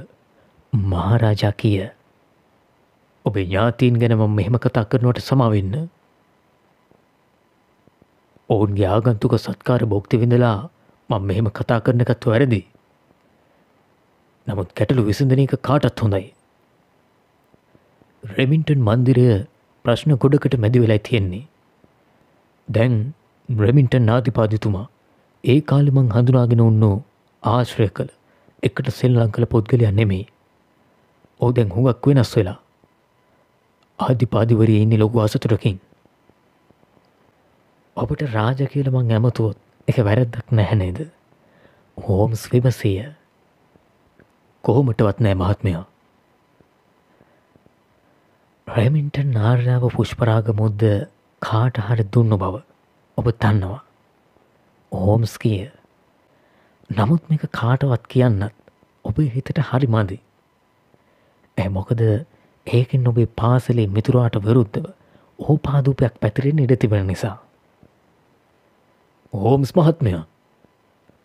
මහරාජා කිය ඔබේ ඥාතීන් ගැනම මෙහෙම කතා කරනවට සමවෙන්න ඔවුන්ගේ ආගන්තුක සත්කාර බොක්ති විඳලා මං මෙහෙම කතා කරන එකත් වැරදි නමුත් කැටලු විසඳන එක කාටත් හොඳයි රෙමින්ටන් මන්දිරය ප්‍රශ්න ගොඩකට මැදි වෙලා තියෙන්නේ දැන් බ්‍රමින්ටන් නාතිපාදිතුමා ඒ කාලිමං හඳුනාගෙන උන්නෝ ආශ්‍රය කළ එකට සෙල්ලං කළ පොද්ගලයන් නෙමෙයි. ඕ දැන් හුඟක් වෙනස් වෙලා. ආධිපාදිවරය ඉන්න ලොකු අසතුරකින්. ඔබට රාජ කියලමං ඇමතුවොත් එක වැරැද්දක් නැහැනේද. හෝම්ස් විමසය කොහොමටවත් නෑ මහත්මයා. රැමින්ට නාර්යාව පුෂ්පරාග මුද්ද කාට හරි දුන්න බව ඔබ දන්නවා. ඕම්ස් කිය නමුත් මේක කාටවත් කියන්නත් ඔබේ හිතට හරි මදි. ඇ මොකද ඒකෙන් ඔබේ පාසලේ මිතුරාට විරුද්ධව ඕ පාදූපයක් පැතිරෙන් ඉඩ තිබෙන නිසා. ඕම්ස් මහත්මය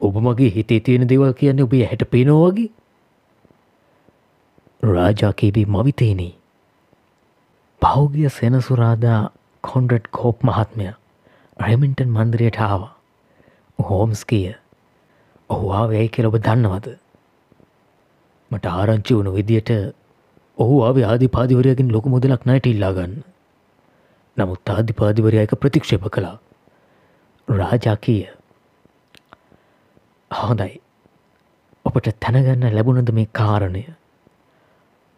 ඔබ මගේ හිතේ තියෙන දෙවල් කියන්න ඔබේ හැට පේනෝවගේ රාජාකීබී මවිතේනී පෞගිය සෙනසුරාදා කොන්ඩඩ් කෝප් මහත්මය රෙමින්ටන් මන්දිරයට ආවා. හෝම්ස් කිය ඔහු ආවැයි කෙ ඔබ දන්නවද. මට ආරංචි වුණු විදියට ඔහු ආවේ ආධිපාදිවරයකින් ලොකු මුදලක් නයට ඉල්ලාගන්න. නමුත් ආධිපාදිවරය එක ප්‍රතික්ෂේප කළා. රාජා කිය හොඳයි ඔබ අපට තැනගන්න ලැබුණද මේ කාරණය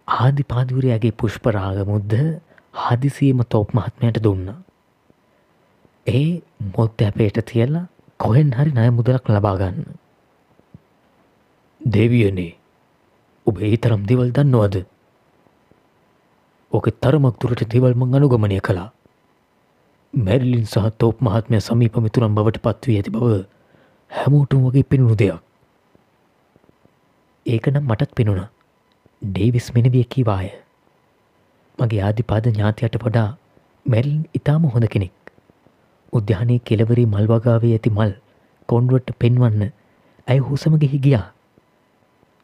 ආදි පාදුවරයාගේ පුෂ්පරාග මුද්ද හදිසියම තෝප් මහත්මයට දුන්න. ඒ මොත් ඇපේට තියල්ලා කොහෙන් හරි නය මුදලක් ලබාගන්න. දෙවියනේ ඔබ ඒ තරම් දෙවල් දන්නවද ඕක තරමක් තුරට දෙවල්මං අනුගමනය කළා. මැරිලින් සහ තෝප් මහත්මය සමීප මිතුරම් බවට පත්වී ඇති බව හැමෝටුම් වගේ පෙනුණු දෙයක්. ඒක නම් මටත් පෙනුණ. ඩේවිස් මෙනවිය කීවාය. මගේ ආධිපාද ඥාතියට වඩා මැරිලින් ඉතාම හොඳ කෙනෙක්. උද්‍යානයේ කෙලවරී මල්වගාවේ ඇති මල් කොන්ඩුවට පෙන්වන්න ඇය හුසමගෙහි ගියා?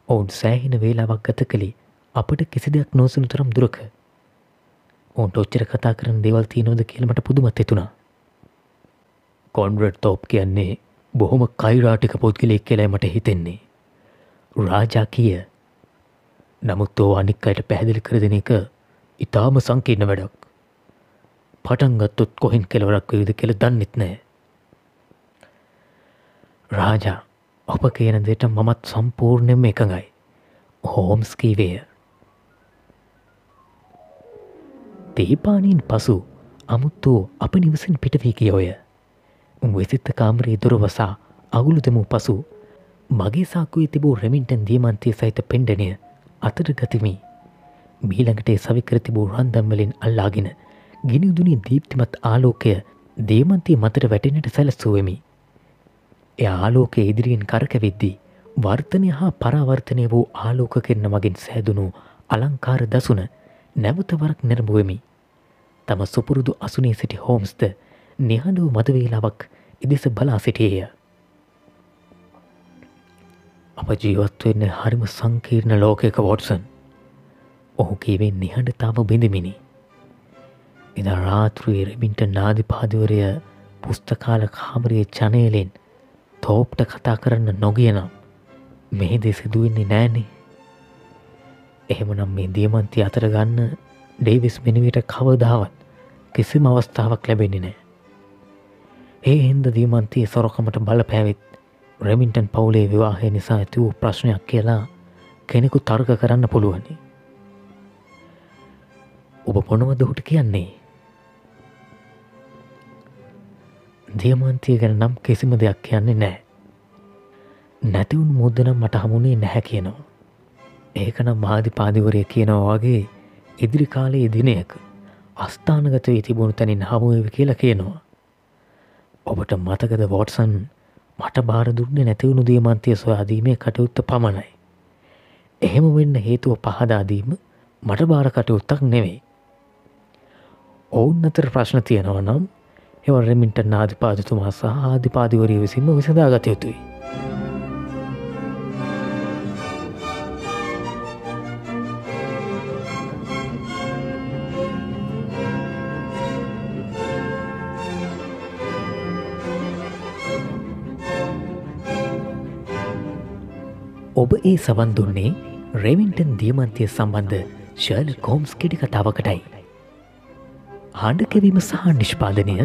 ඔවුන් සෑහින වේලාවක් ගත කළේ අපට කිසි දෙයක් නොසනු තරම් දුරක. ඔවුන්ට ඔච්චර කතා කරන දේවල් තියනෝද කියලමට පුදුමත් එතුනා. කොන්ඩරට් තෝප් කියන්නේ බොහොම කයිරාටික පොද්ගලෙක් කියලයි මට හිතෙන්නේ. රාජා කිය නමුත් ඕ අනික් අයට පැහැදිලි කර දෙන එක ඉතාම සංකීර්ණ වැඩක්. පටන්ගත්තොත් කොහෙන් කෙලවරක් වේද කෙළ දන්නෙත් නෑ. රාජා ඔප කියන දෙට මමත් සම්පූර්ණයම එකඟයි. හෝම්ස්කීවේය තේපානයෙන් පසු අමුත්තෝ අප නිවසින් පිටවී කියෝය. වෙසිත්ත කාමරයේ දොරවසා අගුළු දෙමූ පසු මගේ සාකුවේ තිබූ රෙමින්ටන් දියමන්තය සහිත පෙන්ඩනය අතට ගතිමි. මීළඟටේ සවිකර තිබූ රන්දම්වලින් අල්ලාගෙන ගිනිදුනී දීප්තිමත් ආලෝකය දේමන්තී මතට වැටෙනට සැලස්සුවමි. එය ආලෝක ඉදිරියෙන් කරකවෙද්දී වර්තනය හා පරාවර්තනය වූ ආලෝක කෙරන මගින් සෑදුණු අලංකාර දසුන නැවතවරක් නැරඹුවමි. තම සුපුරුදු අසුනේ සිටි හෝම්ස්ද නිහඬව මදවේලාවක් ඉදිස බලා සිටියය. අප ජීවත්වවෙන්න හරිම සංකීර්ණ ලෝකයක වොටසන් ඔහු කීවෙන් නිහඬතාව බිඳමිනි. එදා රාත්‍රයේ රෙබින්ට නාධිපාදවරය පුස්තකාල කාමරයේ චනයලෙන් තෝප්ට කතා කරන්න නොගියනම් මෙහිද සිදුවෙන්නේ නෑනේ එහෙමනම් මේ දියමන්ති අතර ගන්න ඩේවිස් මිනිවිට කවදාවත් කිසිම අවස්ථාවක් ලැබෙන්නේ නෑ. ඒ හින්ද දීමන්තිය සොරකමට බල පැවිත් රෙමින්ටන් පවුලේ විවාහය නිසා ඇති වූ ප්‍රශ්නයක් කියලා කෙනෙකු තර්ක කරන්න පුළුවනි. ඔබ පොනොව දොහුට කියන්නේ. දියමන්තිය ගැන නම් කිසිම දෙයක් කියන්නේ නෑ. නැතිවුන් මුද්දනම් මට හමුණේ නැහැ කියනවා. ඒකනම් මාධිපාදිවරය කියනවා වගේ ඉදිරි කාලයේ දිනයක අස්ථානගත වී තිබුණු තැනින් හමුව කියලා කියනවා. ඔබට මතකද වෝටසන් මට බාරදුරන්නේ නැතිවුණු දීමන්තිය සොයාදීමේ කටයුත්ත පමණයි. එහෙම වෙන්න හේතුව පහදාදීම මට බාර කටයුත්තක් නෙවෙයි. ඔවුන් අතර ප්‍රශ්න තියෙනව නම් එවරමින්ට නාධිපාදතුමා සහ ආධිපාදිවරී විසින්ම විසදාගත යුතුයි. ඔබ ඒ සවන් දුන්නේ රෙවින්ටන් දියමන්තිය සම්බන්ධ ශර්ල් කෝම්ස් කෙඩි කතාවකටයි. හාඩකැවීම සහ නිෂ්පාදනය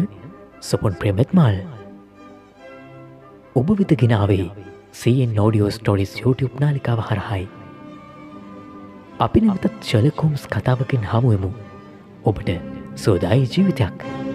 සොපොන් ප්‍රමත් මල්. ඔබ විත ගෙනාවේ සයෙන් නෝඩියෝ ස්ටෝඩිස් YouTube නාලිකාව හරහයි. අපි නැවතත් ශලකෝම්ස් කතාවකින් හමුවමු ඔබට සෝදායි ජීවිතයක්.